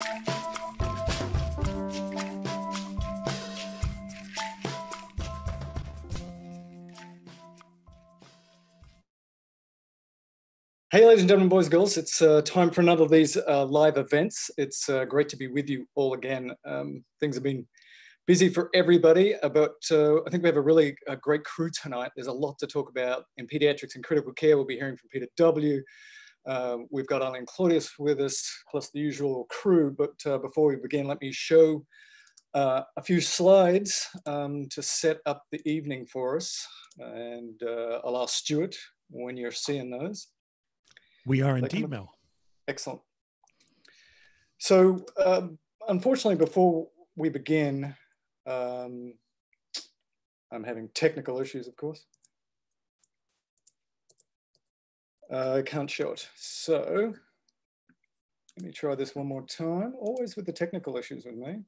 Hey, ladies and gentlemen, boys and girls, it's uh, time for another of these uh, live events. It's uh, great to be with you all again. Um, things have been busy for everybody, uh, but uh, I think we have a really a great crew tonight. There's a lot to talk about in pediatrics and critical care. We'll be hearing from Peter W. Um, we've got Ilene Claudius with us, plus the usual crew. But uh, before we begin, let me show a few slides um, to set up the evening for us. And I'll ask Stuart when you're seeing those. We are indeed, Mel. Excellent. So, um, unfortunately, before we begin, um, I'm having technical issues, of course. Uh, it. So, let me try this one more time, always with the technical issues with me.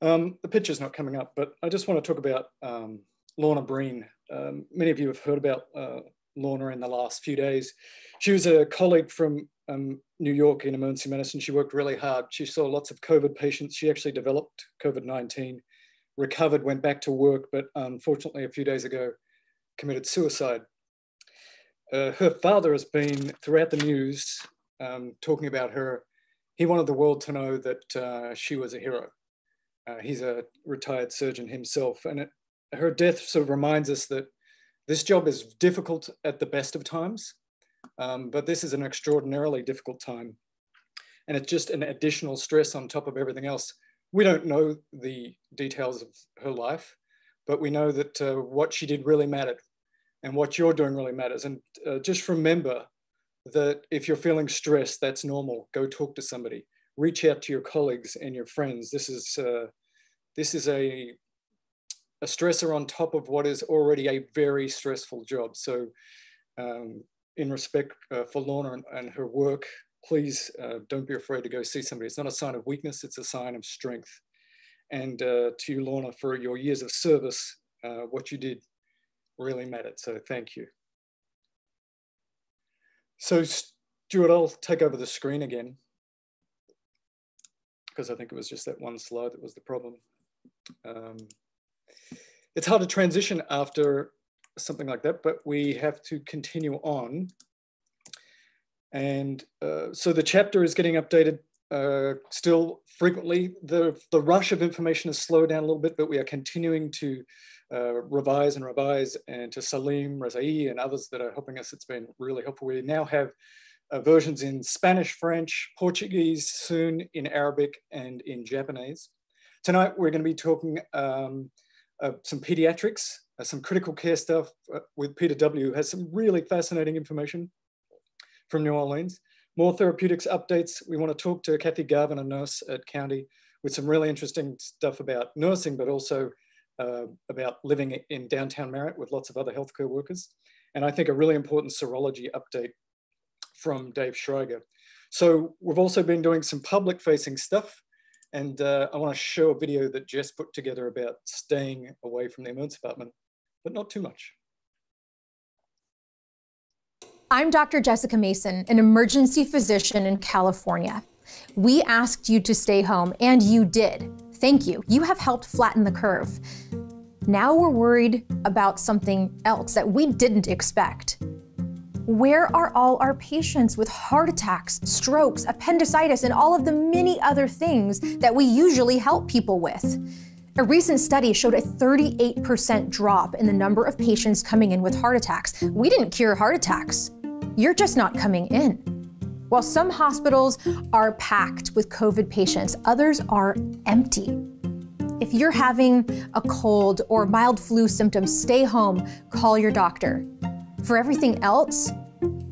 Um, the picture's not coming up, but I just want to talk about um, Lorna Breen. Um, many of you have heard about uh, Lorna in the last few days. She was a colleague from um, New York in emergency medicine. She worked really hard. She saw lots of COVID patients. She actually developed COVID-19, recovered, went back to work, but unfortunately a few days ago committed suicide. Uh, her father has been throughout the news um, talking about her. He wanted the world to know that uh, she was a hero. Uh, he's a retired surgeon himself. And it, her death sort of reminds us that this job is difficult at the best of times, um, but this is an extraordinarily difficult time. And it's just an additional stress on top of everything else. We don't know the details of her life, but we know that uh, what she did really mattered and what you're doing really matters. And uh, just remember that if you're feeling stressed, that's normal. Go talk to somebody. Reach out to your colleagues and your friends. This is uh, this is a a stressor on top of what is already a very stressful job. So um, in respect uh, for Lorna and, and, her work, please uh, don't be afraid to go see somebody. It's not a sign of weakness, it's a sign of strength. And uh, to you, Lorna, for your years of service, uh, what you did really mattered. So thank you. So Stuart, I'll take over the screen again because I think it was just that one slide that was the problem. Um, it's hard to transition after something like that, but we have to continue on. And uh, so the chapter is getting updated uh, still frequently. The, the rush of information has slowed down a little bit, but we are continuing to uh, revise and revise. And to Salim, Rezaie, and others that are helping us, it's been really helpful. We now have uh, versions in Spanish, French, Portuguese, soon in Arabic, and in Japanese. Tonight, we're going to be talking um, uh, some pediatrics, uh, some critical care stuff uh, with Peter W, who has some really fascinating information from New Orleans. More therapeutics updates. We want to talk to Kathy Garvin, a nurse at County, with some really interesting stuff about nursing, but also uh, about living in downtown Marriott with lots of other healthcare workers. And I think a really important serology update from Dave Schriger. So we've also been doing some public facing stuff and uh, I want to show a video that Jess put together about staying away from the emergency department, but not too much. I'm Dr. Jessica Mason, an emergency physician in California. We asked you to stay home, and you did. Thank you. You have helped flatten the curve. Now we're worried about something else that we didn't expect. Where are all our patients with heart attacks, strokes, appendicitis, and all of the many other things that we usually help people with? A recent study showed a 38% drop in the number of patients coming in with heart attacks. We didn't cure heart attacks. You're just not coming in. While some hospitals are packed with COVID patients, others are empty. If you're having a cold or mild flu symptoms, stay home, call your doctor. For everything else,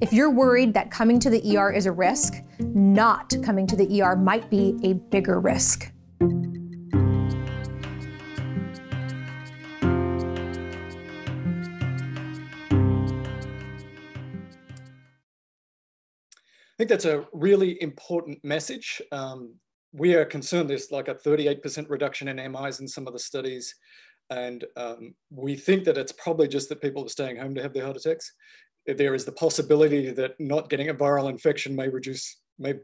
if you're worried that coming to the ER is a risk, not coming to the ER might be a bigger risk. Think that's a really important message. Um, we are concerned there's like a 38% reduction in MIs in some of the studies. And um, we think that it's probably just that people are staying home to have their heart attacks. there is the possibility that not getting a viral infection may reduce may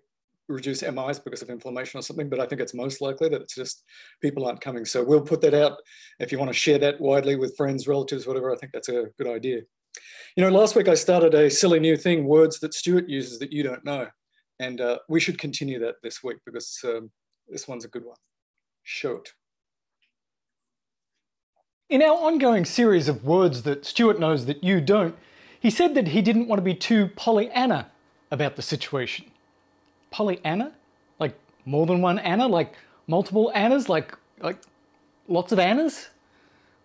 reduce MIs because of inflammation or something, but I think it's most likely that it's just people aren't coming. So we'll put that out if you want to share that widely with friends, relatives, whatever. I think that's a good idea. You know, last week I started a silly new thing, words that Stuart uses that you don't know. And uh, we should continue that this week because um, this one's a good one. Show it. In our ongoing series of words that Stuart knows that you don't, he said that he didn't want to be too Pollyanna about the situation. Pollyanna? Like more than one Anna? Like multiple Annas? Like, like lots of Annas?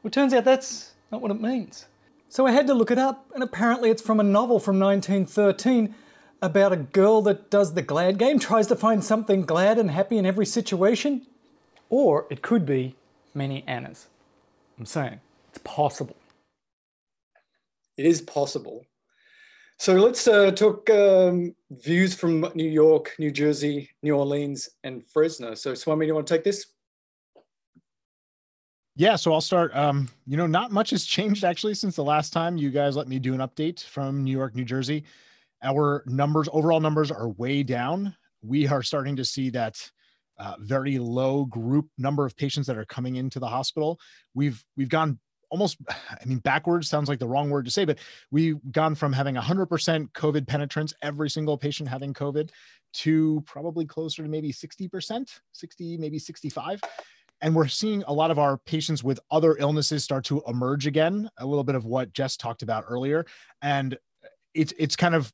Well, turns out that's not what it means. So I had to look it up, and apparently it's from a novel from 1913 about a girl that does the glad game, tries to find something glad and happy in every situation. Or it could be many Annas. I'm saying it's possible. It is possible. So let's uh, talk um, views from New York, New Jersey, New Orleans, and Fresno. So Swami, do you want to take this? Yeah, so I'll start. Um, you know, not much has changed actually since the last time you guys let me do an update from New York, New Jersey. Our numbers, overall numbers, are way down. We are starting to see that uh, very low group number of patients that are coming into the hospital. We've we've gone almost i mean backwards sounds like the wrong word to say but we've gone from having 100% covid penetrance every single patient having covid to probably closer to maybe 60% 60 maybe 65 and we're seeing a lot of our patients with other illnesses start to emerge again a little bit of what jess talked about earlier and it's it's kind of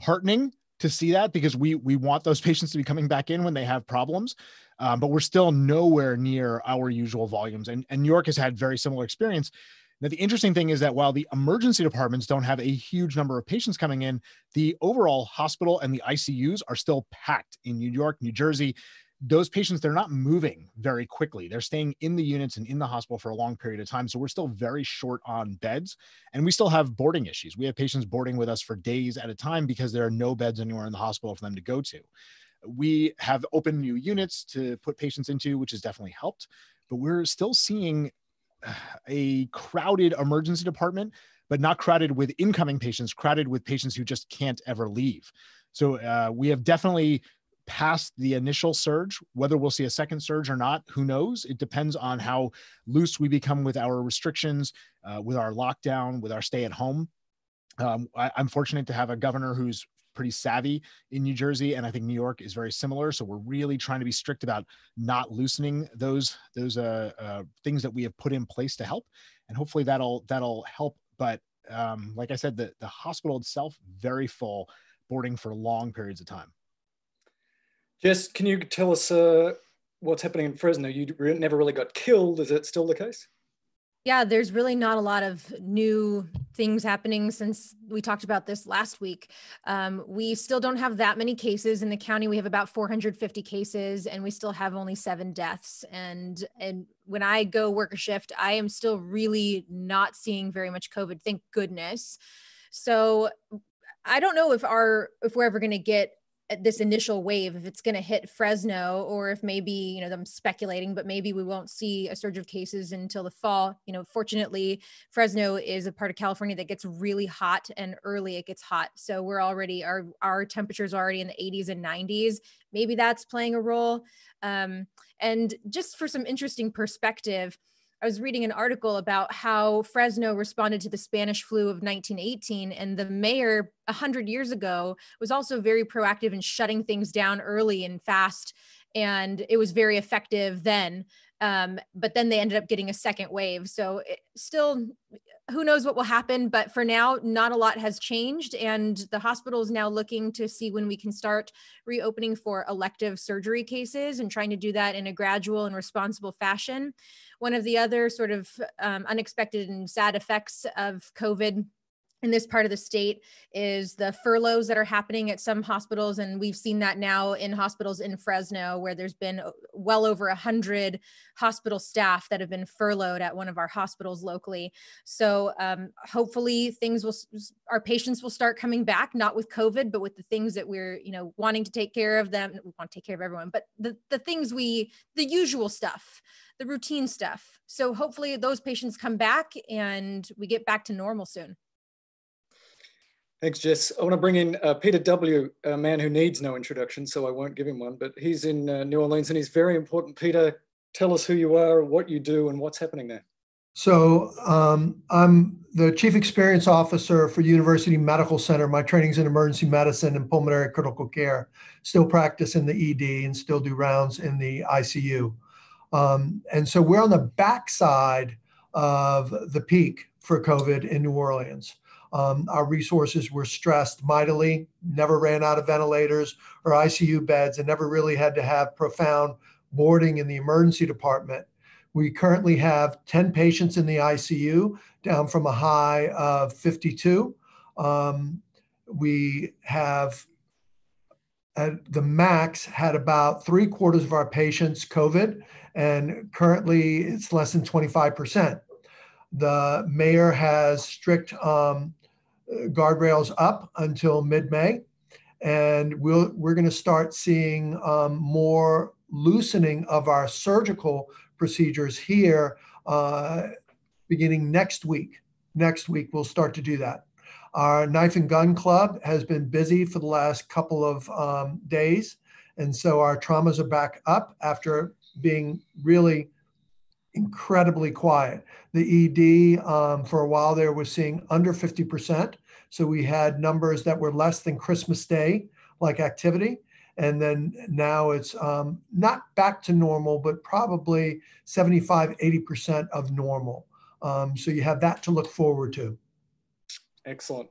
heartening to see that because we we want those patients to be coming back in when they have problems um, but we're still nowhere near our usual volumes and, and new york has had very similar experience. Now the interesting thing is that while the emergency departments don't have a huge number of patients coming in the overall hospital and the icus are still packed in new york new jersey those patients they're not moving very quickly. They're staying in the units and in the hospital for a long period of time. So we're still very short on beds and we still have boarding issues. We have patients boarding with us for days at a time because there are no beds anywhere in the hospital for them to go to. We have opened new units to put patients into which has definitely helped but we're still seeing a crowded emergency department but not crowded with incoming patients crowded with patients who just can't ever leave. So uh, we have definitely past the initial surge. Whether we'll see a second surge or not, who knows? It depends on how loose we become with our restrictions, uh, with our lockdown, with our stay at home. Um, I, I'm fortunate to have a governor who's pretty savvy in New Jersey, and I think New York is very similar. So we're really trying to be strict about not loosening those those uh, uh, things that we have put in place to help, and hopefully that'll that'll help. But um, like I said, the the hospital itself very full, boarding for long periods of time. Jess, can you tell us uh, what's happening in Fresno? You never really got killed. Is that still the case? Yeah, there's really not a lot of new things happening since we talked about this last week. Um, we still don't have that many cases in the county. We have about 450 cases, and we still have only seven deaths. And and when I go work a shift, I am still really not seeing very much COVID. Thank goodness. So I don't know if our if we're ever going to get this initial wave if it's going to hit fresno or if maybe you know i'm speculating but maybe we won't see a surge of cases until the fall. You know fortunately fresno is a part of california that gets really hot and early it gets hot. So we're already our our temperatures already in the 80s and 90s maybe that's playing a role. Um, and just for some interesting perspective I was reading an article about how Fresno responded to the Spanish flu of 1918, and the mayor 100 years ago was also very proactive in shutting things down early and fast, and it was very effective then. Um, but then they ended up getting a second wave. So still, who knows what will happen? But for now, not a lot has changed, and the hospital is now looking to see when we can start reopening for elective surgery cases and trying to do that in a gradual and responsible fashion. One of the other sort of um, unexpected and sad effects of COVID in this part of the state is the furloughs that are happening at some hospitals and we've seen that now in hospitals in fresno where there's been uh, well over a hundred hospital staff that have been furloughed at one of our hospitals locally. So um, hopefully things will our patients will start coming back not with covid but with the things that we're you know wanting to take care of them we want to take care of everyone but the, the things we the usual stuff the routine stuff. So hopefully those patients come back and we get back to normal soon Thanks, Jess. I want to bring in uh, Peter W., a man who needs no introduction, so I won't give him one, but he's in uh, New Orleans and he's very important. Peter, tell us who you are, what you do, and what's happening there. So um, I'm the Chief Experience Officer for University Medical Center. My training's in emergency medicine and pulmonary critical care. Still practice in the ED and still do rounds in the ICU. Um, and so we're on the backside of the peak for COVID in New Orleans. Um, our resources were stressed mightily, never ran out of ventilators or ICU beds, and never really had to have profound boarding in the emergency department. We currently have 10 patients in the ICU, down from a high of 52. Um, we have at the max had about three quarters of our patients COVID, and currently it's less than 25%. The mayor has strict um, guardrails up until mid-May, and we'll, we're going to start seeing um, more loosening of our surgical procedures here uh, beginning next week. Next week, we'll start to do that. Our knife and gun club has been busy for the last couple of um, days. And so our traumas are back up after being really incredibly quiet. The ED um, for a while there was seeing under 50%. So we had numbers that were less than Christmas Day like activity. And then now it's um, not back to normal, but probably 75, 80% of normal. Um, so you have that to look forward to. Excellent.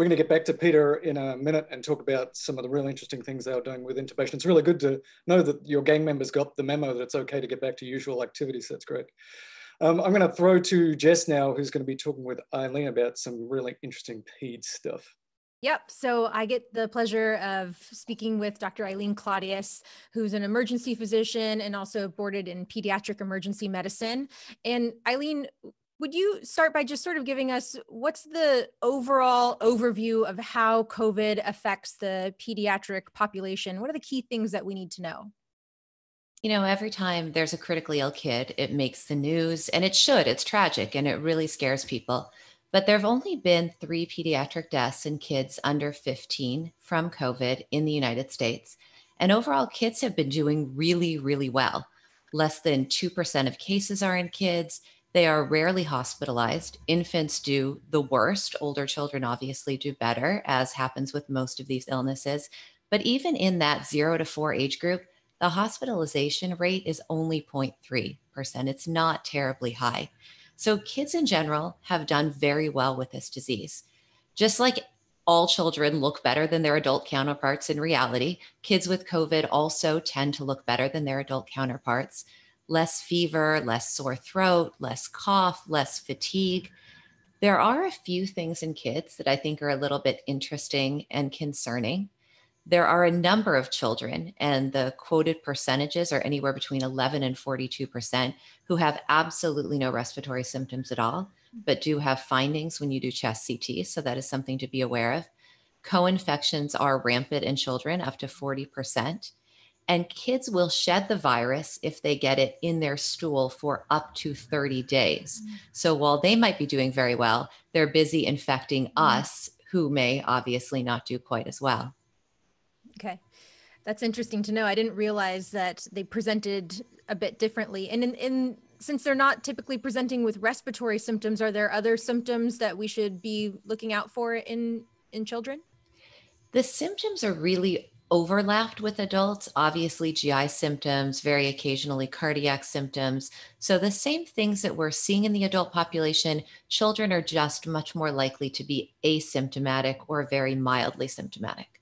We're going to get back to Peter in a minute and talk about some of the really interesting things they are doing with intubation. It's really good to know that your gang members got the memo that it's okay to get back to usual activities. That's great. Um, I'm going to throw to Jess now, who's going to be talking with Ilene about some really interesting PED stuff. Yep. So I get the pleasure of speaking with Dr. Ilene Claudius, who's an emergency physician and also boarded in pediatric emergency medicine. And Ilene, would you start by just sort of giving us what's the overall overview of how COVID affects the pediatric population? What are the key things that we need to know? You know, every time there's a critically ill kid, it makes the news, and it should. It's tragic and it really scares people. But there have only been three pediatric deaths in kids under 15 from COVID in the United States. And overall, kids have been doing really, really well. Less than 2% of cases are in kids. They are rarely hospitalized. Infants do the worst. Older children obviously do better, as happens with most of these illnesses. But even in that zero to four age group, the hospitalization rate is only 0.3%. It's not terribly high. So, kids in general have done very well with this disease. Just like all children look better than their adult counterparts in reality, kids with COVID also tend to look better than their adult counterparts. Less fever, less sore throat, less cough, less fatigue. There are a few things in kids that I think are a little bit interesting and concerning there are a number of children, and the quoted percentages are anywhere between 11 and 42%, who have absolutely no respiratory symptoms at all, but do have findings when you do chest CT. So that is something to be aware of. Co infections are rampant in children, up to 40%. And kids will shed the virus if they get it in their stool for up to 30 days. Mm. So while they might be doing very well, they're busy infecting mm. us, who may obviously not do quite as well. Okay. That's interesting to know. I didn't realize that they presented a bit differently. And in, in since they're not typically presenting with respiratory symptoms, are there other symptoms that we should be looking out for in in children? The symptoms are really overlapped with adults. Obviously, GI symptoms, very occasionally cardiac symptoms. So, the same things that we're seeing in the adult population, children are just much more likely to be asymptomatic or very mildly symptomatic.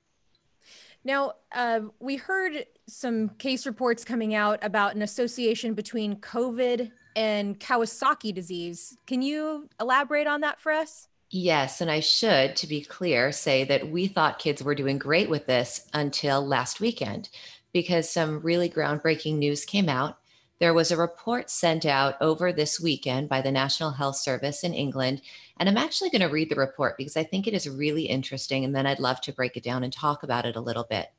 Now, uh, we heard some case reports coming out about an association between COVID and Kawasaki disease. Can you elaborate on that for us? Yes, and I should, to be clear, say that we thought kids were doing great with this until last weekend because some really groundbreaking news came out there was a report sent out over this weekend by the National Health Service in England. And I'm actually going to read the report because I think it is really interesting. And then I'd love to break it down and talk about it a little bit.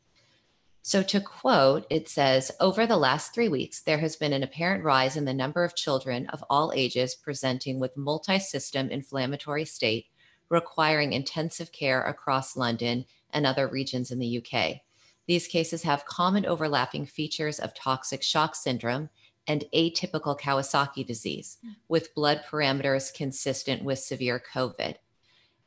So, to quote, it says Over the last three weeks, there has been an apparent rise in the number of children of all ages presenting with multi system inflammatory state requiring intensive care across London and other regions in the UK. These cases have common overlapping features of toxic shock syndrome and atypical Kawasaki disease, hmm. with blood parameters consistent with severe COVID.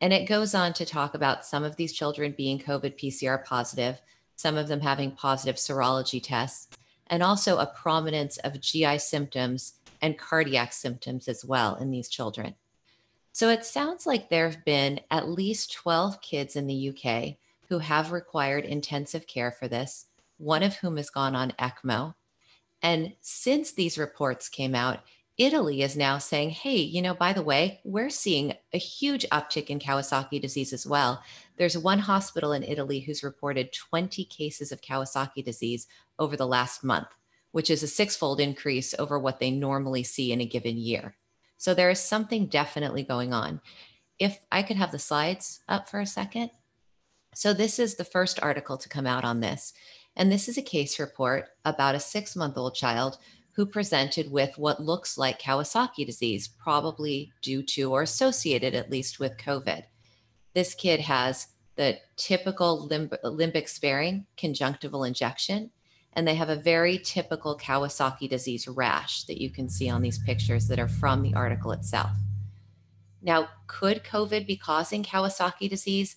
And it goes on to talk about some of these children being COVID PCR positive, some of them having positive serology tests, and also a prominence of GI symptoms and cardiac symptoms as well in these children. So it sounds like there have been at least 12 kids in the UK who have required intensive care for this, one of whom has gone on ECMO. And since these reports came out, Italy is now saying, hey, you know, by the way, we're seeing a huge uptick in Kawasaki disease as well. There's one hospital in Italy who's reported 20 cases of Kawasaki disease over the last month, which is a six-fold increase over what they normally see in a given year. So there is something definitely going on. If I could have the slides up for a second. So this is the first article to come out on this. And this is a case report about a six month old child who presented with what looks like Kawasaki disease, probably due to or associated at least with COVID. This kid has the typical limb- limbic sparing conjunctival injection and they have a very typical Kawasaki disease rash that you can see on these pictures that are from the article itself. Now, could COVID be causing Kawasaki disease?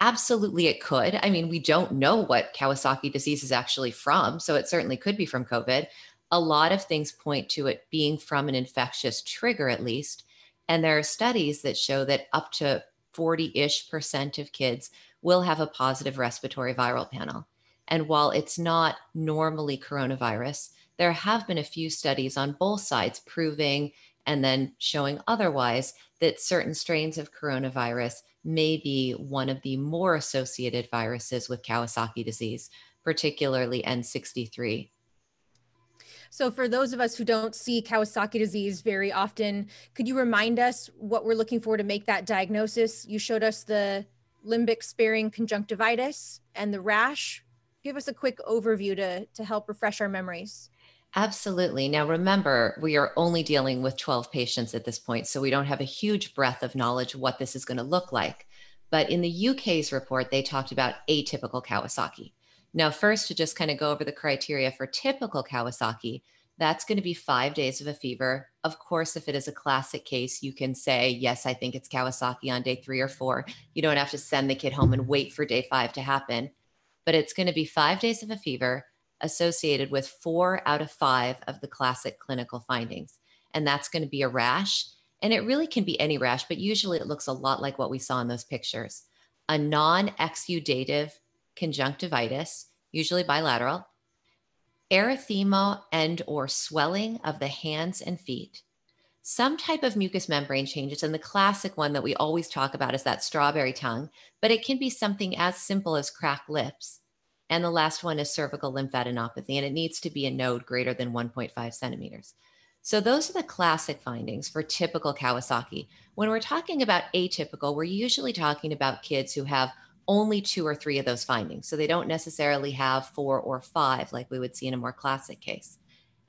Absolutely, it could. I mean, we don't know what Kawasaki disease is actually from, so it certainly could be from COVID. A lot of things point to it being from an infectious trigger, at least. And there are studies that show that up to 40 ish percent of kids will have a positive respiratory viral panel. And while it's not normally coronavirus, there have been a few studies on both sides proving and then showing otherwise that certain strains of coronavirus may be one of the more associated viruses with Kawasaki disease, particularly NL63. So, for those of us who don't see Kawasaki disease very often, could you remind us what we're looking for to make that diagnosis? You showed us the limbic sparing conjunctivitis and the rash give us a quick overview to, to help refresh our memories? Absolutely. Now, remember, we are only dealing with 12 patients at this point, so we don't have a huge breadth of knowledge what this is going to look like. But in the UK's report, they talked about atypical Kawasaki. Now, first, to just kind of go over the criteria for typical Kawasaki, that's going to be five days of a fever. Of course, if it is a classic case, you can say, Yes, I think it's Kawasaki on day three or four. You don't have to send the kid home and wait for day five to happen but it's going to be five days of a fever associated with four out of five of the classic clinical findings. And that's going to be a rash. And it really can be any rash, but usually it looks a lot like what we saw in those pictures a non exudative conjunctivitis, usually bilateral, erythema and or swelling of the hands and feet, some type of mucous membrane changes. And the classic one that we always talk about is that strawberry tongue, but it can be something as simple as cracked lips. And the last one is cervical lymphadenopathy, and it needs to be a node greater than 1.5 centimeters. So those are the classic findings for typical Kawasaki. When we're talking about atypical, we're usually talking about kids who have only two or three of those findings. So they don't necessarily have four or five like we would see in a more classic case.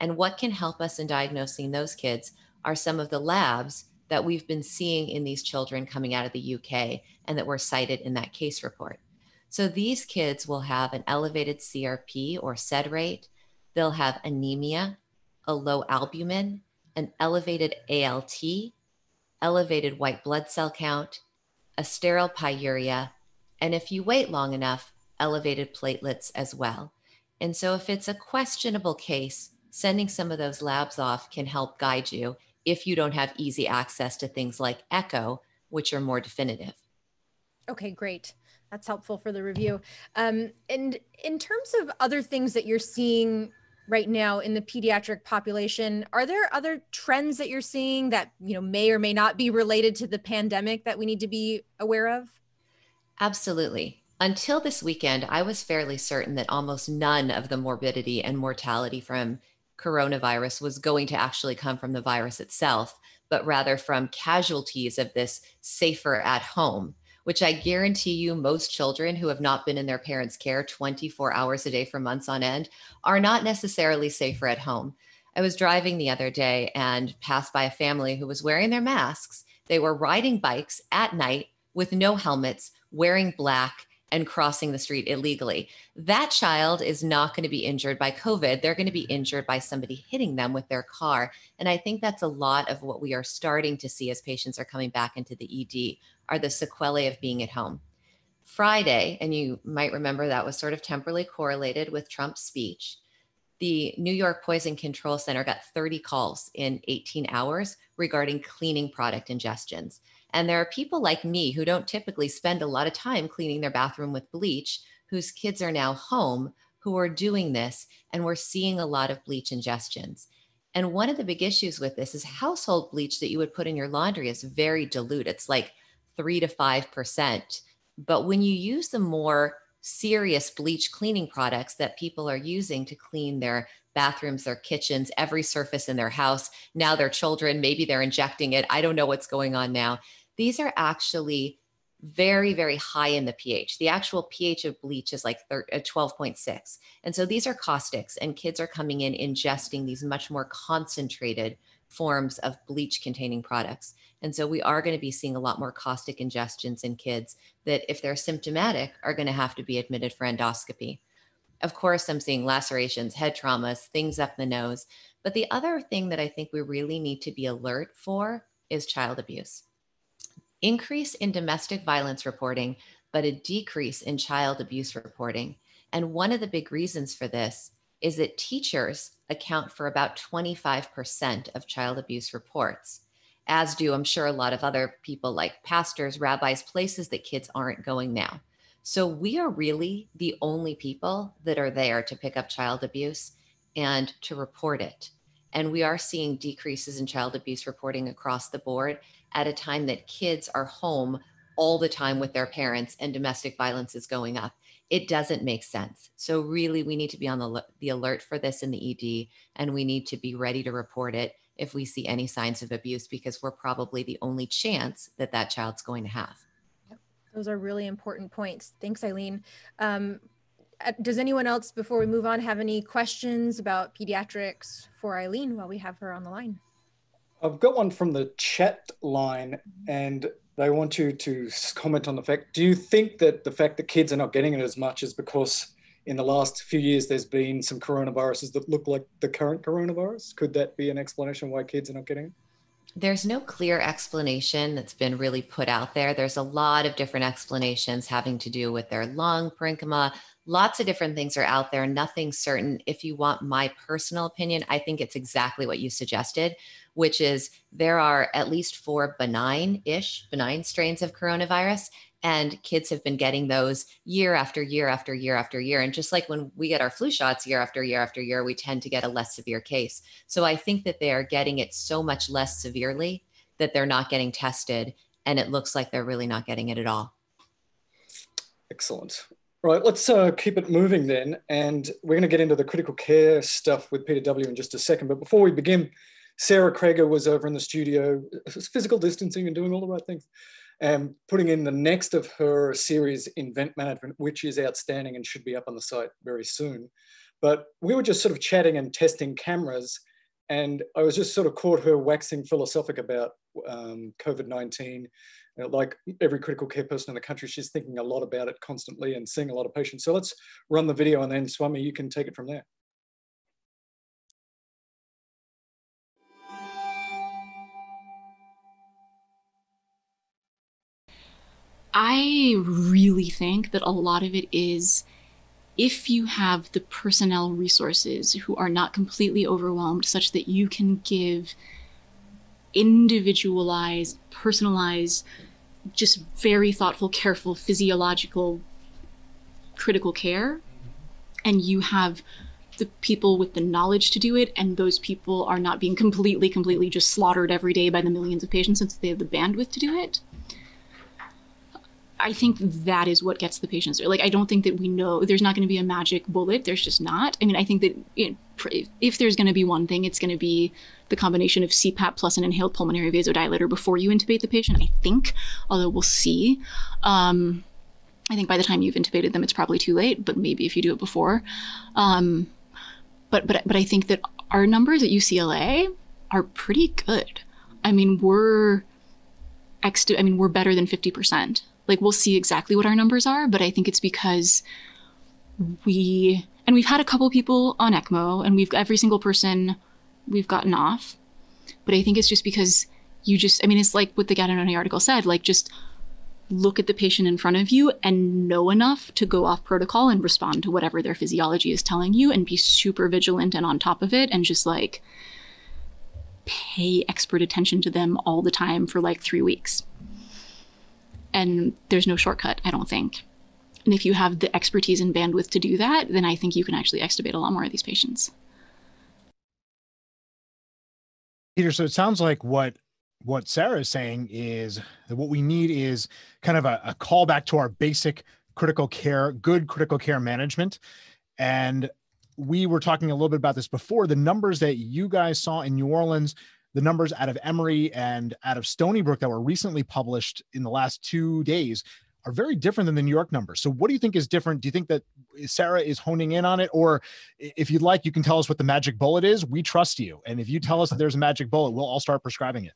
And what can help us in diagnosing those kids are some of the labs that we've been seeing in these children coming out of the UK and that were cited in that case report. So these kids will have an elevated CRP or SED rate, they'll have anemia, a low albumin, an elevated ALT, elevated white blood cell count, a sterile pyuria, and if you wait long enough, elevated platelets as well. And so if it's a questionable case, sending some of those labs off can help guide you if you don't have easy access to things like echo which are more definitive. Okay great. That's helpful for the review. Um, and in terms of other things that you're seeing right now in the pediatric population are there other trends that you're seeing that you know may or may not be related to the pandemic that we need to be aware of absolutely until this weekend i was fairly certain that almost none of the morbidity and mortality from coronavirus was going to actually come from the virus itself, but rather from casualties of this safer at home, which I guarantee you most children who have not been in their parents' care 24 hours a day for months on end are not necessarily safer at home. I was driving the other day and passed by a family who was wearing their masks. They were riding bikes at night with no helmets, wearing black, and crossing the street illegally. That child is not going to be injured by COVID. They're going to be mm-hmm. injured by somebody hitting them with their car. And I think that's a lot of what we are starting to see as patients are coming back into the ED are the sequelae of being at home. Friday, and you might remember that was sort of temporally correlated with Trump's speech. The New York Poison Control Center got 30 calls in 18 hours regarding cleaning product ingestions. And there are people like me who don't typically spend a lot of time cleaning their bathroom with bleach, whose kids are now home, who are doing this. And we're seeing a lot of bleach ingestions. And one of the big issues with this is household bleach that you would put in your laundry is very dilute. It's like three to 5%. But when you use the more serious bleach cleaning products that people are using to clean their bathrooms, their kitchens, every surface in their house, now their children, maybe they're injecting it. I don't know what's going on now these are actually very, very high in the pH. The actual pH of bleach is like 12.6. Uh, and so these are caustics, and kids are coming in ingesting these much more concentrated forms of bleach containing products. And so we are going to be seeing a lot more caustic ingestions in kids that, if they're symptomatic, are going to have to be admitted for endoscopy. Of course, I'm seeing lacerations, head traumas, things up the nose. But the other thing that I think we really need to be alert for is child abuse increase in domestic violence reporting, but a decrease in child abuse reporting. And one of the big reasons for this is that teachers account for about 25% of child abuse reports, as do, I'm sure, a lot of other people like pastors, rabbis, places that kids aren't going now. So we are really the only people that are there to pick up child abuse and to report it. And we are seeing decreases in child abuse reporting across the board at a time that kids are home all the time with their parents and domestic violence is going up. It doesn't make sense. So, really, we need to be on the, the alert for this in the ED and we need to be ready to report it if we see any signs of abuse because we're probably the only chance that that child's going to have. Those are really important points. Thanks, Ilene. Um, uh, does anyone else, before we move on, have any questions about pediatrics for Ilene while we have her on the line? I've got one from the chat line, and they want you to comment on the fact. Do you think that the fact that kids are not getting it as much is because in the last few years there's been some coronaviruses that look like the current coronavirus? Could that be an explanation why kids are not getting it? There's no clear explanation that's been really put out there. There's a lot of different explanations having to do with their lung parenchyma. Lots of different things are out there, nothing certain. If you want my personal opinion, I think it's exactly what you suggested, which is there are at least four benign ish, benign strains of coronavirus. And kids have been getting those year after year after year after year. And just like when we get our flu shots year after year after year, we tend to get a less severe case. So I think that they are getting it so much less severely that they're not getting tested. And it looks like they're really not getting it at all. Excellent. Right, let's uh, keep it moving then. And we're going to get into the critical care stuff with Peter W in just a second. But before we begin, Sara Crager was over in the studio, physical distancing and doing all the right things, and putting in the next of her series in vent management, which is outstanding and should be up on the site very soon. But we were just sort of chatting and testing cameras, and I was just sort of caught her waxing philosophic about um, COVID 19. like every critical care person in the country, she's thinking a lot about it constantly and seeing a lot of patients. So let's run the video and then Swami, you can take it from there. I really think that a lot of it is if you have the personnel resources who are not completely overwhelmed, such that you can give individualized, personalized, just very thoughtful, careful, physiological, critical care, and you have the people with the knowledge to do it, and those people are not being completely, completely just slaughtered every day by the millions of patients since they have the bandwidth to do it I think that is what gets the patients there. Like, I don't think that we know there's not going to be a magic bullet. There's just not. I mean, I think that if there's going to be one thing, it's going to be the combination of CPAP plus an inhaled pulmonary vasodilator before you intubate the patient. I think, although we'll see. Um, I think by the time you've intubated them, it's probably too late. But maybe if you do it before. Um, but but but I think that our numbers at UCLA are pretty good. I mean, we're ex I mean, we're better than 50%. Like we'll see exactly what our numbers are, but I think it's because we and we've had a couple people on ECMO and we've every single person we've gotten off. But I think it's just because you just I mean it's like what the Gattinoni article said, like just look at the patient in front of you and know enough to go off protocol and respond to whatever their physiology is telling you and be super vigilant and on top of it and just like pay expert attention to them all the time for like three weeks. And there's no shortcut, I don't think. And if you have the expertise and bandwidth to do that, then I think you can actually extubate a lot more of these patients. Peter, so it sounds like what what Sara is saying is that what we need is kind of a, a callback to our basic critical care, good critical care management. And we were talking a little bit about this before. The numbers that you guys saw in New Orleans, the numbers out of Emory and out of Stony Brook that were recently published in the last two days are very different than the New York numbers. So, what do you think is different? Do you think that Sara is honing in on it? Or if you'd like, you can tell us what the magic bullet is. We trust you. And if you tell us that there's a magic bullet, we'll all start prescribing it.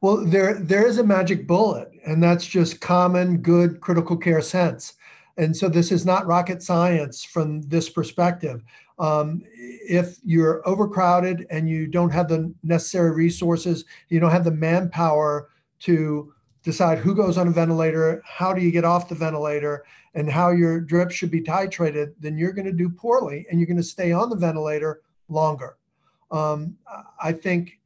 Well, there there is a magic bullet, and that's just common good critical care sense. And so this is not rocket science from this perspective. Um, if you're overcrowded and you don't have the necessary resources, you don't have the manpower to decide who goes on a ventilator, how do you get off the ventilator, and how your drip should be titrated, then you're going to do poorly and you're going to stay on the ventilator longer. Um, I think,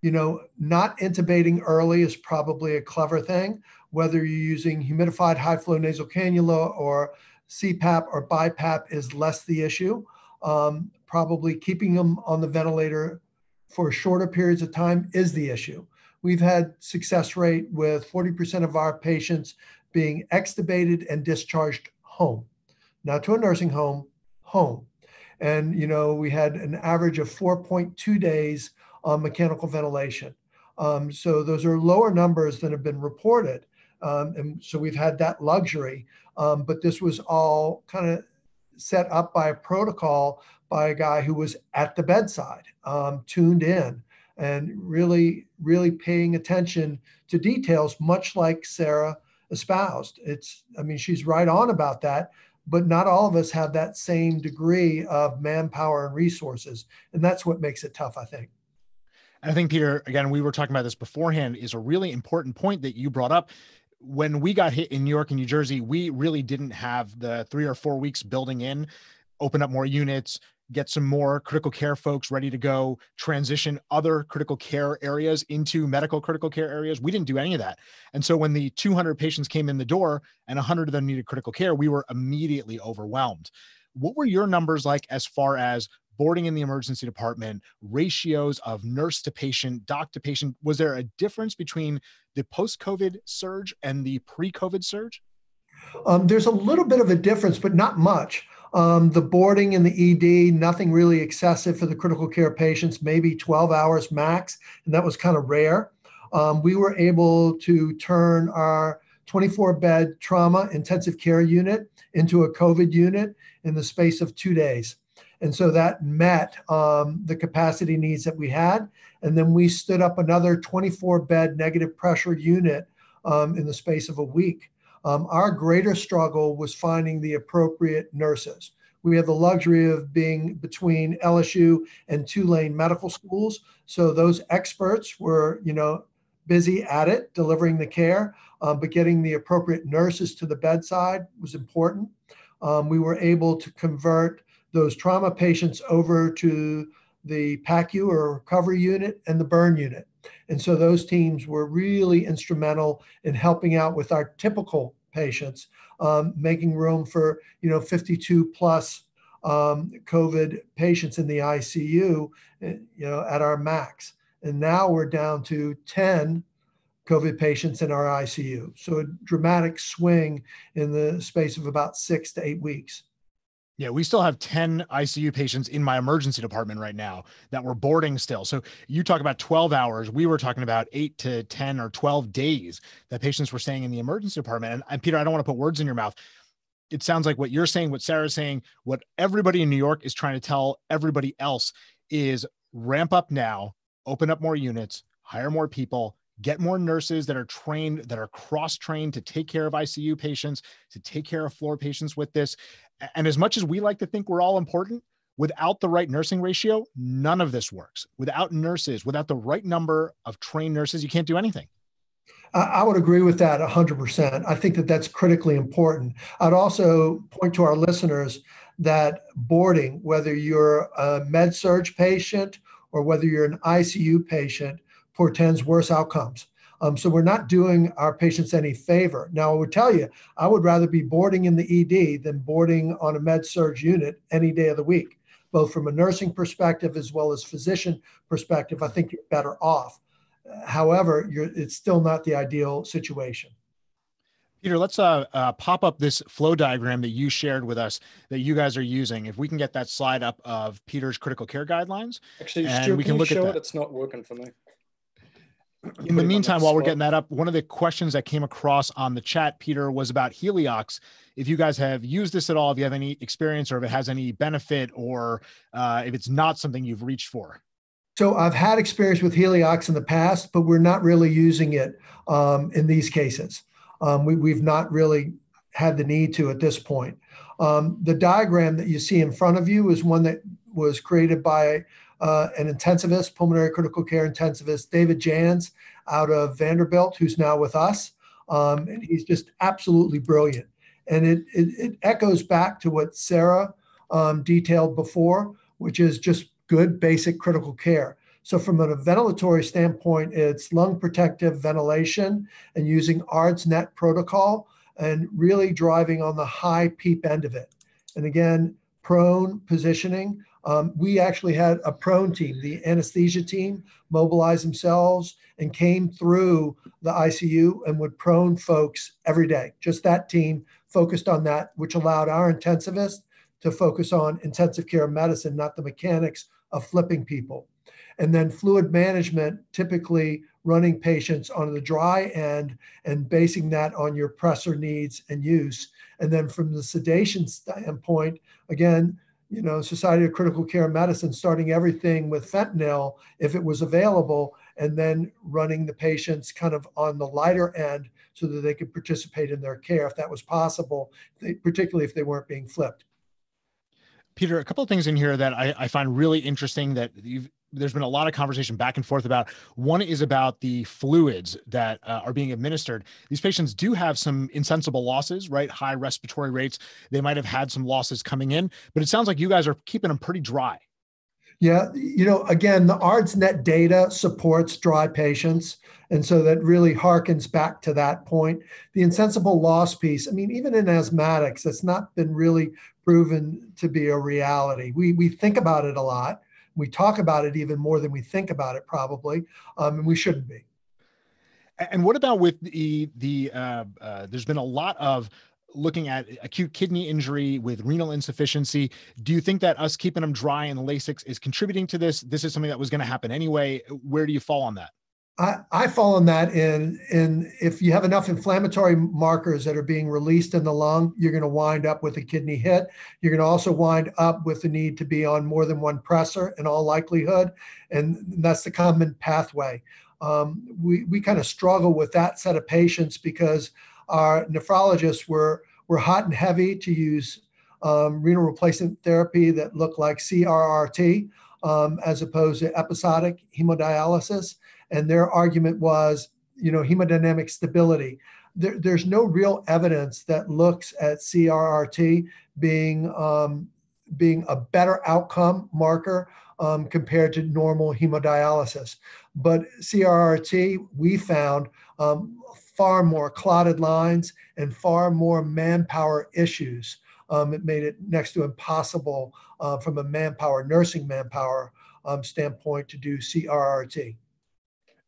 you know, not intubating early is probably a clever thing whether you're using humidified high flow nasal cannula or CPAP or BiPAP is less the issue. Um, probably keeping them on the ventilator for shorter periods of time is the issue. We've had success rate with 40% of our patients being extubated and discharged home, not to a nursing home, home. And you know, we had an average of 4.2 days on mechanical ventilation. Um, so those are lower numbers than have been reported. Um, and so we've had that luxury. Um, but this was all kind of set up by a protocol by a guy who was at the bedside, um, tuned in, and really, really paying attention to details, much like Sara espoused. It's, I mean, she's right on about that, but not all of us have that same degree of manpower and resources. And that's what makes it tough, I think. I think, Peter, again, we were talking about this beforehand, is a really important point that you brought up when we got hit in New York and New Jersey, we really didn't have the three or four weeks building in, open up more units, get some more critical care folks ready to go, transition other critical care areas into medical critical care areas. We didn't do any of that. And so when the 200 patients came in the door and 100 of them needed critical care, we were immediately overwhelmed. What were your numbers like as far as boarding in the emergency department, ratios of nurse to patient, doc to patient. Was there a difference between the post COVID surge and the pre COVID surge? Um, there's a little bit of a difference, but not much. Um, the boarding in the ED, nothing really excessive for the critical care patients, maybe 12 hours max, and that was kind of rare. Um, we were able to turn our 24 bed trauma intensive care unit into a COVID unit in the space of two days. And so that met um, the capacity needs that we had. And then we stood up another 24 bed negative pressure unit um, in the space of a week. Um, our greater struggle was finding the appropriate nurses. We have the luxury of being between LSU and Tulane medical schools. So those experts were, you know, busy at it, delivering the care, um, but getting the appropriate nurses to the bedside was important. Um, we were able to convert those trauma patients over to the PACU or recovery unit and the burn unit. And so those teams were really instrumental in helping out with our typical patients, um, making room for, you know, 52 plus um, COVID patients in the ICU, eh, you know, at our max. And now we're down to 10 COVID patients in our ICU. So a dramatic swing in the space of about six to eight weeks. Yeah, we still have 10 ICU patients in my emergency department right now that we're boarding still. So you talk about 12 hours. We were talking about eight to 10 or 12 days that patients were staying in the emergency department. And, and Peter, I don't want to put words in your mouth. It sounds like what you're saying, what Sara's saying, what everybody in New York is trying to tell everybody else is ramp up now, open up more units, hire more people, get more nurses that are trained, that are cross trained to take care of ICU patients, to take care of floor patients with this. And as much as we like to think we're all important, without the right nursing ratio, none of this works. Without nurses, without the right number of trained nurses, you can't do anything. I would agree with that 100%. I think that that's critically important. I'd also point to our listeners that boarding, whether you're a med surg patient or whether you're an ICU patient, portends worse outcomes. Um, so we're not doing our patients any favor. Now, I would tell you, I would rather be boarding in the ED than boarding on a med surg unit any day of the week, both from a nursing perspective as well as physician perspective. I think you're better off. However, it's still not the ideal situation. Peter, let's uh, uh, pop up this flow diagram that you shared with us that you guys are using. If we can get that slide up of Peter's critical care guidelines, actually, Stuart, we can, can look at that. It? It's not working for me. In the meantime, while we're getting that up, one of the questions that came across on the chat, Peter, was about Heliox. If you guys have used this at all, if you have any experience or if it has any benefit or uh, if it's not something you've reached for. So I've had experience with Heliox in the past, but we're not really using it um, in these cases. Um, we, have not really had the need to at this point. Um, the diagram that you see in front of you is one that was created by uh, an intensivist, pulmonary critical care intensivist, David Janz, out of Vanderbilt, who's now with us. Um, and he's just absolutely brilliant. And it, it, it echoes back to what Sara um, detailed before, which is just good basic critical care. So, from a ventilatory standpoint, it's lung protective ventilation and using ARDS-NET protocol and really driving on the high PEEP end of it. And again, prone positioning. Um, we actually had a prone team, the anesthesia team, mobilize themselves and came through the ICU and would prone folks every day. Just that team focused on that, which allowed our intensivist to focus on intensive care medicine, not the mechanics of flipping people. And then fluid management, typically running patients on the dry end and basing that on your pressor needs and use. And then from the sedation standpoint, again, you know, Society of Critical Care Medicine starting everything with fentanyl if it was available, and then running the patients kind of on the lighter end so that they could participate in their care if that was possible, particularly if they weren't being flipped. Peter, a couple of things in here that I, I find really interesting that there's been a lot of conversation back and forth about. One is about the fluids that uh, are being administered. These patients do have some insensible losses, right? High respiratory rates. They might have had some losses coming in, but it sounds like you guys are keeping them pretty dry. Yeah, you know, again, the ARDS-NET data supports dry patients. And so that really harkens back to that point. The insensible loss piece, I mean, even in asthmatics, that's not been really proven to be a reality. We, we think about it a lot. We talk about it even more than we think about it, probably, um, and we shouldn't be. And what about with the the? Uh, uh, there's been a lot of looking at acute kidney injury with renal insufficiency. Do you think that us keeping them dry in the Lasix is contributing to this? This is something that was going to happen anyway. Where do you fall on that? I, I fall on that in in if you have enough inflammatory markers that are being released in the lung, you're going to wind up with a kidney hit. You're going to also wind up with the need to be on more than one pressor in all likelihood, and that's the common pathway. Um, we we kind of struggle with that set of patients because our nephrologists were were hot and heavy to use um, renal replacement therapy that looked like CRRT um, as opposed to episodic hemodialysis. And their argument was, you know, hemodynamic stability. There, there's no real evidence that looks at CRRT being um, being a better outcome marker um, compared to normal hemodialysis. But CRRT, we found um, far more clotted lines and far more manpower issues. Um, it made it next to impossible uh, from a manpower, nursing manpower um, standpoint to do CRRT.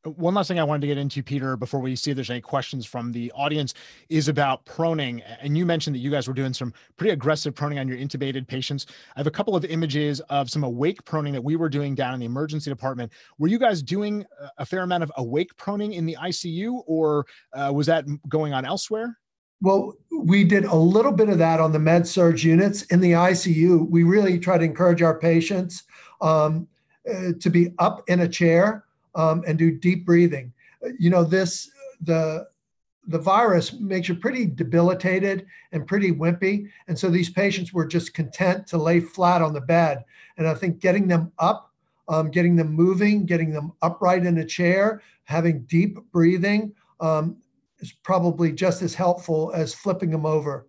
One last thing I wanted to get into, Peter, before we see if there's any questions from the audience, is about proning. And you mentioned that you guys were doing some pretty aggressive proning on your intubated patients. I have a couple of images of some awake proning that we were doing down in the emergency department. Were you guys doing a fair amount of awake proning in the ICU, or uh, was that going on elsewhere? Well, we did a little bit of that on the med surg units. In the ICU, we really try to encourage our patients um, uh, to be up in a chair um, and do deep breathing. you know, this, the, the virus makes you pretty debilitated and pretty wimpy. And so these patients were just content to lay flat on the bed. And I think getting them up, um, getting them moving, getting them upright in a chair, having deep breathing um, is probably just as helpful as flipping them over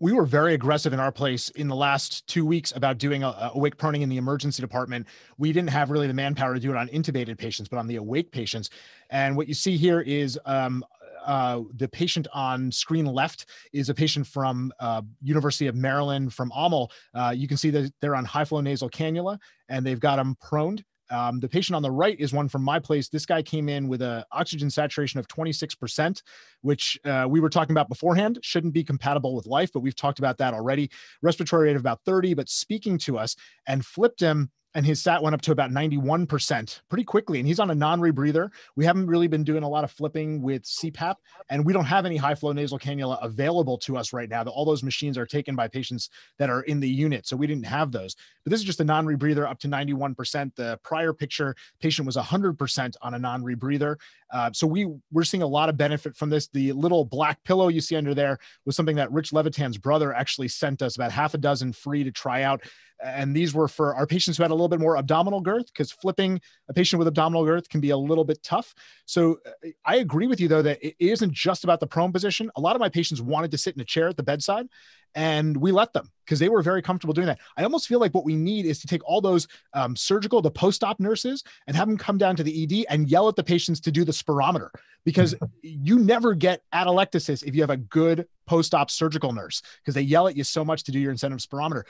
we were very aggressive in our place in the last two weeks about doing a, awake proning in the emergency department. We didn't have really the manpower to do it on intubated patients, but on the awake patients. And what you see here is um, uh, the patient on screen left is a patient from uh, University of Maryland from AML. Uh, you can see that they're on high flow nasal cannula and they've got them proned. Um, the patient on the right is one from my place. This guy came in with an oxygen saturation of 26%, which uh, we were talking about beforehand. Shouldn't be compatible with life, but we've talked about that already. Respiratory rate of about 30, but speaking to us and flipped him and his sat went up to about 91% pretty quickly. And he's on a non rebreather. We haven't really been doing a lot of flipping with CPAP, and we don't have any high flow nasal cannula available to us right now. All those machines are taken by patients that are in the unit. So we didn't have those. But this is just a non rebreather up to 91%. The prior picture, patient was 100% on a non rebreather. Uh, so we we're seeing a lot of benefit from this. The little black pillow you see under there was something that Rich Levitan's brother actually sent us about half a dozen free to try out and these were for our patients who had a little bit more abdominal girth because flipping a patient with abdominal girth can be a little bit tough. So uh, i agree with you though that it isn't just about the prone position. A lot of my patients wanted to sit in a chair at the bedside and we let them because they were very comfortable doing that. I almost feel like what we need is to take all those um, surgical, the post-op nurses, and have them come down to the ED and yell at the patients to do the spirometer because you never get atelectasis if you have a good post-op surgical nurse because they yell at you so much to do your incentive spirometer.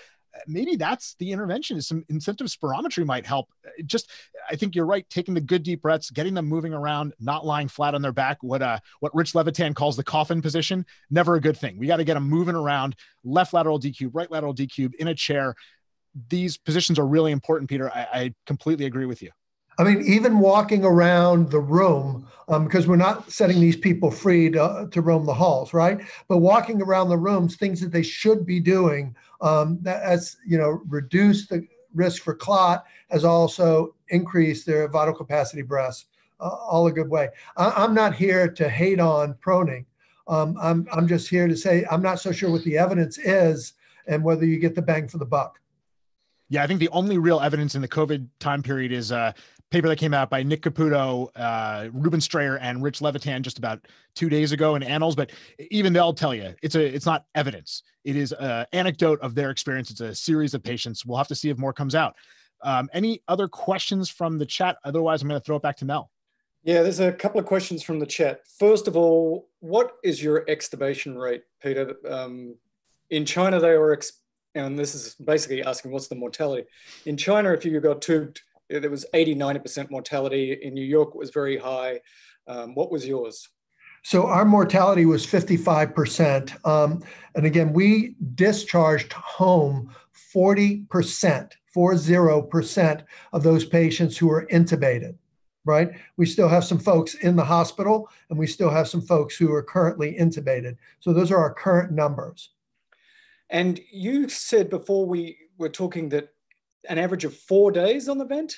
Maybe that's the intervention is some incentive spirometry might help. Just i think you're right taking the good deep breaths getting them moving around not lying flat on their back what uh what rich levitan calls the coffin position never a good thing. We got to get them moving around left lateral decube right lateral decube in a chair. These positions are really important peter. I, I completely agree with you I mean, even walking around the room, um, because we're not setting these people free to, to roam the halls, right? But walking around the rooms, things that they should be doing, um, that as you know, reduce the risk for clot, has also increased their vital capacity breaths. Uh, all a good way. I, am not here to hate on proning. Um, I'm I'm just here to say I'm not so sure what the evidence is and whether you get the bang for the buck. Yeah, I think the only real evidence in the COVID time period is uh, paper that came out by Nick Caputo, uh, Ruben Strayer, and Rich Levitan just about two days ago in Annals. But even they'll tell you it's a it's not evidence. It is an anecdote of their experience. It's a series of patients. We'll have to see if more comes out. Um, any other questions from the chat? Otherwise, I'm going to throw it back to Mel. Yeah, there's a couple of questions from the chat. First of all, what is your extubation rate, Peter? Um, in China, they were, ex- and this is basically asking what's the mortality. In China, if you got tubed there was 80, 90% mortality. In New York, it was very high. Um, what was yours? So our mortality was 55%. Um, and again, we discharged home 40%, 40% of those patients who were intubated, right? We still have some folks in the hospital and we still have some folks who are currently intubated. So those are our current numbers. And you said before we were talking that an average of four days on the vent?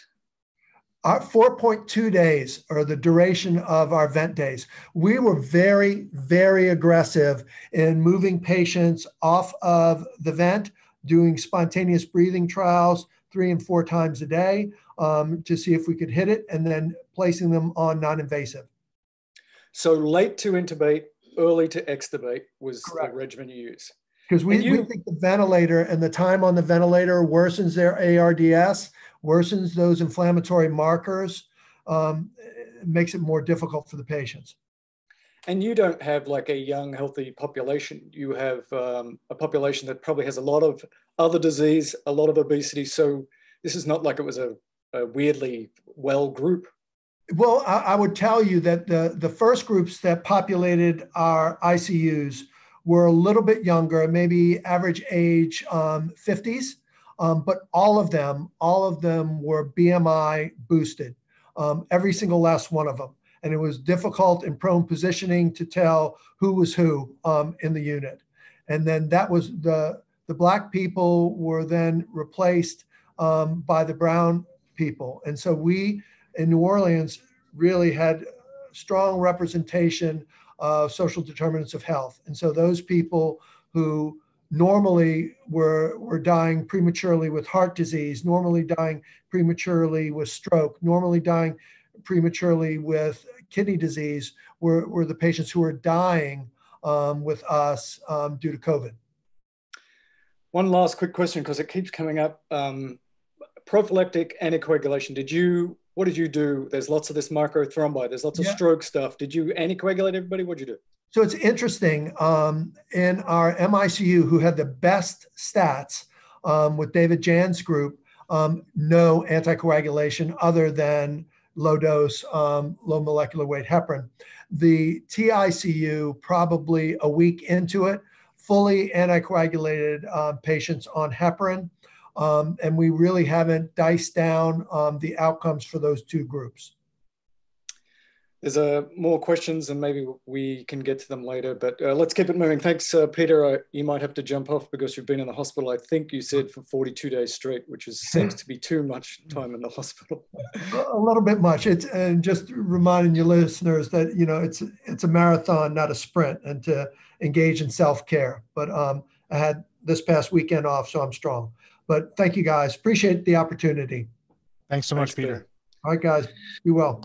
Our 4.2 days are the duration of our vent days. We were very, very aggressive in moving patients off of the vent, doing spontaneous breathing trials three and four times a day um, to see if we could hit it, and then placing them on non invasive. So, late to intubate, early to extubate was Correct. the regimen you use. Because we, you, we think the ventilator and the time on the ventilator worsens their ARDS, worsens those inflammatory markers, um, makes it more difficult for the patients. And you don't have like a young, healthy population. You have um, a population that probably has a lot of other disease, a lot of obesity. So this is not like it was a, a weirdly well group. Well, I, I, would tell you that the, the first groups that populated our ICUs were a little bit younger, maybe average age um, 50s, um, but all of them, all of them were BMI boosted, um, every single last one of them. And it was difficult in prone positioning to tell who was who um, in the unit. And then that was the, the black people were then replaced um, by the brown people. And so we in New Orleans really had strong representation of social determinants of health. And so those people who normally were, were dying prematurely with heart disease, normally dying prematurely with stroke, normally dying prematurely with kidney disease were, were the patients who were dying um, with us um, due to COVID. One last quick question because it keeps coming up. Um, prophylactic anticoagulation. Did you? What did you do? There's lots of this microthrombi. There's lots of yeah. stroke stuff. Did you anticoagulate everybody? What did you do? So it's interesting. Um, in our MICU, who had the best stats um, with David Janz's group, um, no anticoagulation other than low dose, um, low molecular weight heparin. The TICU, probably a week into it, fully anticoagulated um, patients on heparin. Um, and we really haven't diced down um, the outcomes for those two groups. There's uh, more questions, and maybe we can get to them later. But uh, let's keep it moving. Thanks, uh, Peter. Uh, you might have to jump off because you've been in the hospital. I think you said for 42 days straight, which is, seems to be too much time in the hospital. a little bit much. It's and just reminding your listeners that you know it's it's a marathon, not a sprint, and to engage in self care. But um, I had this past weekend off, so I'm strong. But thank you guys. Appreciate the opportunity. Thanks so much, Peter. Peter. All right, guys. Be well.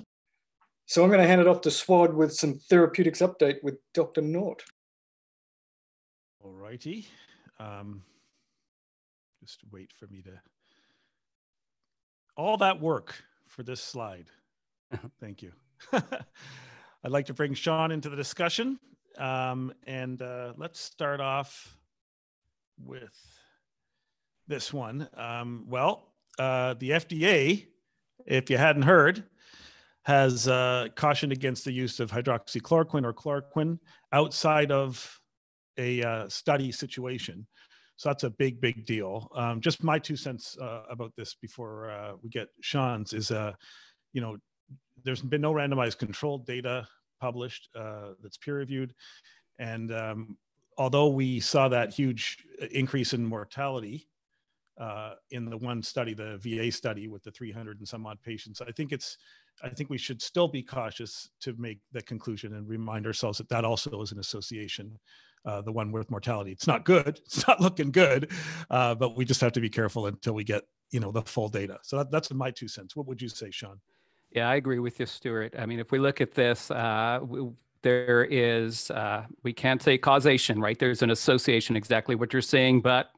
So I'm going to hand it off to Swad with some therapeutics update with Dr. Nordt. All righty. Um, just wait for me to. All that work for this slide. Thank you. I'd like to bring Sean into the discussion. Um, and uh, let's start off with this one. Um, well, uh, the FDA, if you hadn't heard, has uh, cautioned against the use of hydroxychloroquine or chloroquine outside of a uh, study situation. So that's a big, big deal. Um, just my two cents uh, about this before uh, we get Sean's is, uh, you know, there's been no randomized controlled data published that's peer reviewed. And um, although we saw that huge increase in mortality uh, in the one study, the VA study with the 300 and some odd patients, I think it's I think we should still be cautious to make the conclusion and remind ourselves that that also is an association, uh, the one with mortality. It's not good. It's not looking good, uh, but we just have to be careful until we get you know the full data. So that, that's my two cents. What would you say, Sean? Yeah, I agree with you, Stuart. I mean, if we look at this, uh, we, there is uh, we can't say causation, right? There's an association, exactly what you're saying, but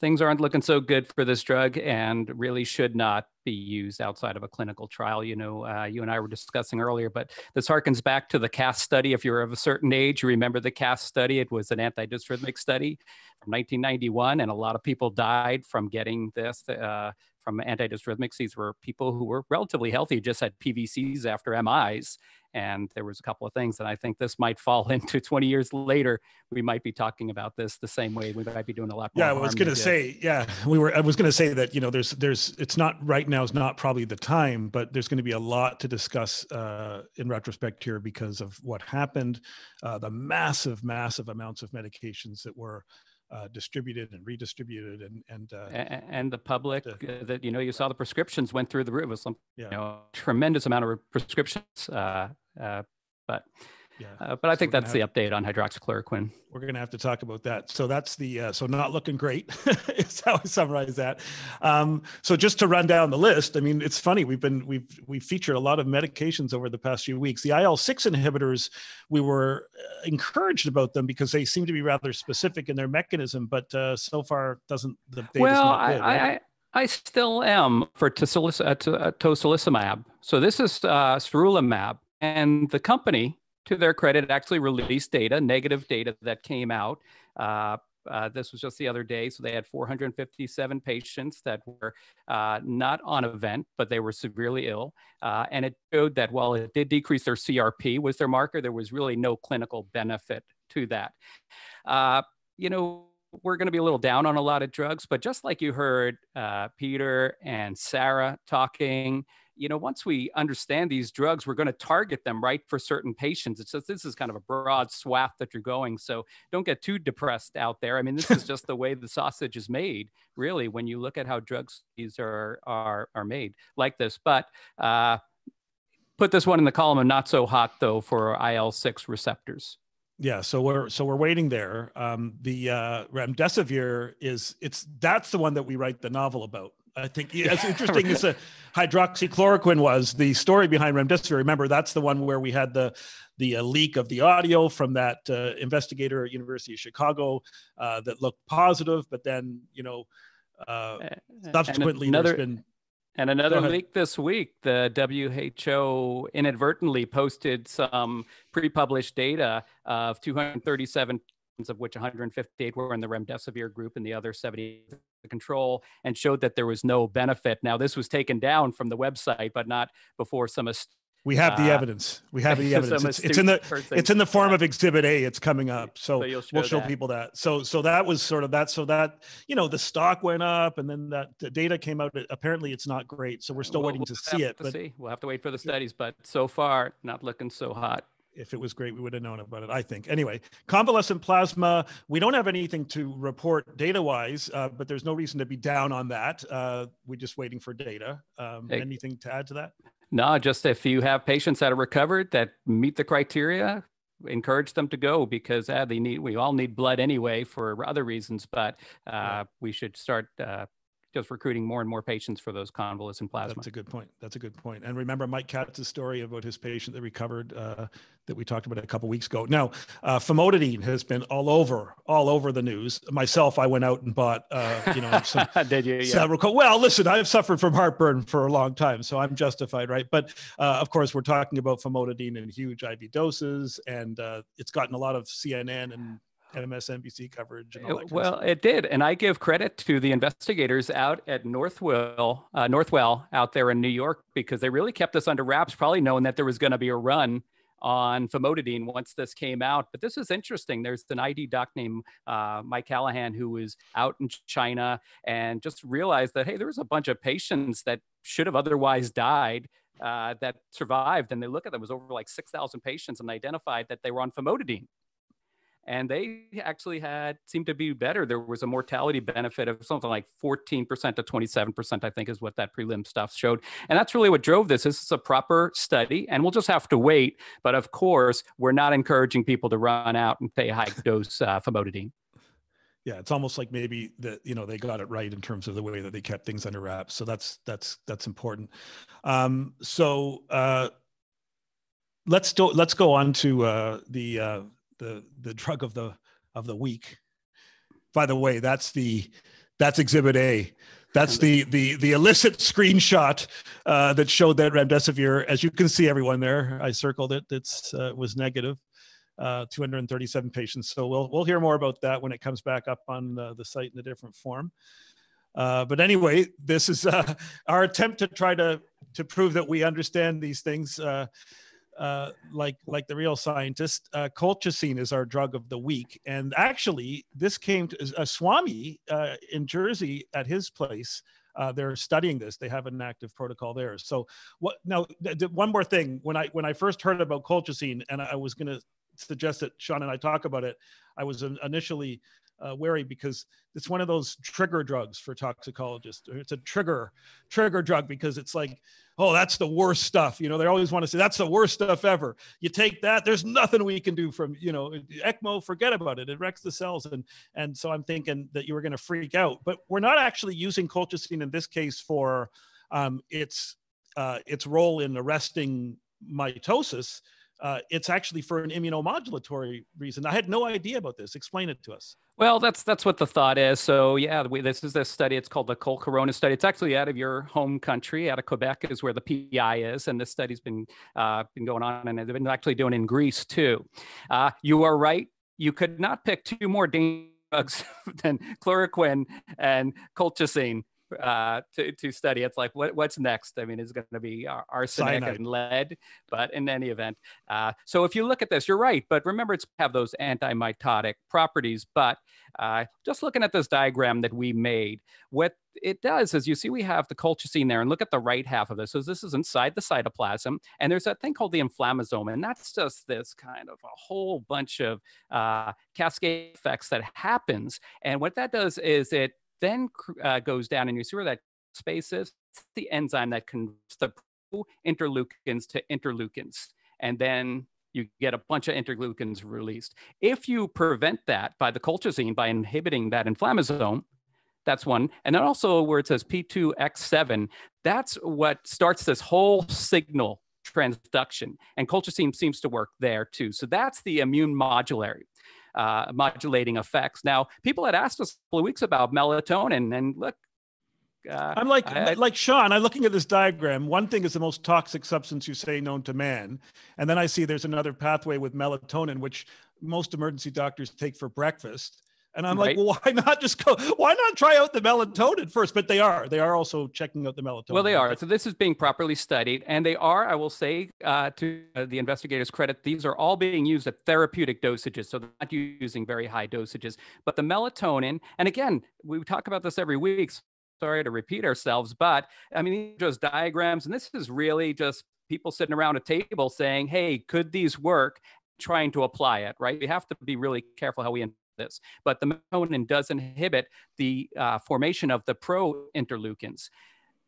things aren't looking so good for this drug and really should not be used outside of a clinical trial. You know, uh, you and I were discussing earlier, but this harkens back to the CAST study. If you're of a certain age, you remember the CAST study. It was an antidysrhythmic study from 1991, and a lot of people died from getting this. Uh, from antidysrhythmics. These were people who were relatively healthy, just had PVCs after MIs, and there was a couple of things and i think this might fall into 20 years later we might be talking about this the same way we might be doing a lot yeah i was going to say yeah we were i was going to say that you know there's there's it's not right now is not probably the time but there's going to be a lot to discuss uh, in retrospect here because of what happened uh, the massive massive amounts of medications that were uh, distributed and redistributed and and uh, and the public the, uh, that you know you saw the prescriptions went through the roof. It was some yeah. you know tremendous amount of prescriptions uh, uh, but yeah. Uh, but I so think that's have, the update on hydroxychloroquine. We're going to have to talk about that. So that's the uh, so not looking great is how I summarize that. Um, so just to run down the list, I mean, it's funny we've been we've we've featured a lot of medications over the past few weeks. The IL six inhibitors, we were uh, encouraged about them because they seem to be rather specific in their mechanism, but uh, so far doesn't the data well, not good, I, right? I, I still am for tocilizumab. So this is uh, sarilumab and the company, to their credit, actually released data, negative data that came out. Uh, uh, this was just the other day. So they had 457 patients that were uh, not on event, but they were severely ill. Uh, and it showed that while it did decrease their CRP was their marker, there was really no clinical benefit to that. Uh, you know, we're going to be a little down on a lot of drugs, but just like you heard uh, Peter and Sara talking, you know, once we understand these drugs, we're going to target them right for certain patients. It's just this is kind of a broad swath that you're going. So don't get too depressed out there. I mean, this is just the way the sausage is made, really, when you look at how drugs these are are are made like this. But uh, put this one in the column of not so hot though for IL six receptors. Yeah, so we're so we're waiting there. Um, the uh, remdesivir is it's that's the one that we write the novel about. I think it's interesting as a hydroxychloroquine was the story behind remdesivir. Remember, that's the one where we had the the uh, leak of the audio from that uh, investigator at University of Chicago uh, that looked positive, but then you know uh, subsequently another, there's been and another leak this week, the WHO inadvertently posted some pre-published data of 237 of which 158 were in the remdesivir group and the other 70 the control and showed that there was no benefit. Now this was taken down from the website, but not before some we have the uh, evidence. We have the evidence. It's, it's, in the person. it's in the form of Exhibit A. It's coming up, so, so show we'll show that. people that. So so that was sort of that. So that you know the stock went up, and then that the data came out. Apparently, it's not great. So we're still well, waiting we'll to see it. To but see. we'll have to wait for the studies. But so far, not looking so hot if it was great, we would have known about it, I think. Anyway, convalescent plasma, we don't have anything to report data wise, uh, but there's no reason to be down on that. Uh, we're just waiting for data. Um, hey. Anything to add to that? No, just if you have patients that are recovered that meet the criteria, encourage them to go because uh, they need. We all need blood anyway for other reasons, but uh, yeah. we should start uh, just recruiting more and more patients for those convalescent plasma. That's a good point. That's a good point. And remember Mike Katz's story about his patient that recovered uh, that we talked about a couple weeks ago. Now, uh, famotidine has been all over, all over the news. Myself, I went out and bought, uh, you know, some, Did you? Yeah. several. Well, listen, I've suffered from heartburn for a long time, so I'm justified, right? But uh, of course, we're talking about famotidine in huge IV doses, and uh, it's gotten a lot of CNN and MSNBC coverage. well, it did, and I give credit to the investigators out at Northwell, uh, Northwell out there in New York because they really kept us under wraps, probably knowing that there was going to be a run on famotidine once this came out. But this is interesting. There's an ID doc named uh, Mike Callahan who was out in China and just realized that hey, there was a bunch of patients that should have otherwise died. Uh, that survived, and they look at them, it was over like 6,000 patients, and they identified that they were on famotidine and they actually had seemed to be better. There was a mortality benefit of something like 14% to 27%, I think is what that prelim stuff showed. And that's really what drove this. This is a proper study, and we'll just have to wait. But of course, we're not encouraging people to run out and pay high dose uh, famotidine. Yeah, it's almost like maybe that you know they got it right in terms of the way that they kept things under wraps. So that's that's that's important. Um, so uh, let's do, let's go on to uh, the uh, the the drug of the of the week. By the way, that's the that's Exhibit A. That's the the the illicit screenshot uh, that showed that remdesivir. As you can see, everyone there, I circled it. It's uh, was negative. Uh, 237 patients. So we'll we'll hear more about that when it comes back up on the, the site in a different form. Uh, but anyway, this is uh, our attempt to try to to prove that we understand these things. Uh, like like the real scientist. Uh, colchicine is our drug of the week, and actually, this came to a uh, Swami uh, in Jersey at his place. Uh, they're studying this. They have an active protocol there. So, what now? Th- th- one more thing. When I when I first heard about colchicine, and I was going to suggest that Sean and I talk about it, I was initially uh, wary because it's one of those trigger drugs for toxicologists. It's a trigger trigger drug because it's like, oh, that's the worst stuff. You know, they always want to say that's the worst stuff ever. You take that, there's nothing we can do from you know ECMO. Forget about it. It wrecks the cells. And and so I'm thinking that you were going to freak out, but we're not actually using colchicine in this case for um, its uh, its role in arresting mitosis. Uh, it's actually for an immunomodulatory reason. I had no idea about this. Explain it to us. Well, that's that's what the thought is. So yeah, we, this is this study. It's called the Col Corona study. It's actually out of your home country, out of Quebec, is where the PI is, and this study's been uh, been going on, and they've been actually doing in Greece too. Uh, you are right. You could not pick two more drugs than chloroquine and colchicine uh, to, to study. It's like, what, what's next? I mean, it's going to be arsenic Cyanide. and lead, but in any event. Uh, so if you look at this, you're right. But remember, it's have those antimitotic properties. But uh, just looking at this diagram that we made, what it does is you see we have the colchicine there and look at the right half of this. So this is inside the cytoplasm and there's that thing called the inflammasome and that's just this kind of a whole bunch of uh, cascade effects that happens. And what that does is it then uh, goes down and you see where that space is. The enzyme that converts the interleukins to interleukins. And then you get a bunch of interleukins released. If you prevent that by the colchicine, by inhibiting that inflammasome, that's one. And then also where it says P2X7, that's what starts this whole signal transduction. And colchicine seems to work there too. So that's the immune modulatory. Uh, modulating effects. Now, people had asked us a couple of weeks about melatonin, and look, uh, I'm like I, like Sean. I'm looking at this diagram. One thing is the most toxic substance you say known to man, and then I see there's another pathway with melatonin, which most emergency doctors take for breakfast. And I'm right. like, well, why not just go? Why not try out the melatonin first? But they are. They are also checking out the melatonin. Well, they are. So this is being properly studied, and they are. I will say uh, to uh, the investigators' credit, these are all being used at therapeutic dosages, so they're not using very high dosages. But the melatonin, and again, we talk about this every week. Sorry to repeat ourselves, but I mean, these are just diagrams, and this is really just people sitting around a table saying, "Hey, could these work?" Trying to apply it, right? We have to be really careful how we this. But the melatonin does inhibit the uh, formation of the pro interleukins.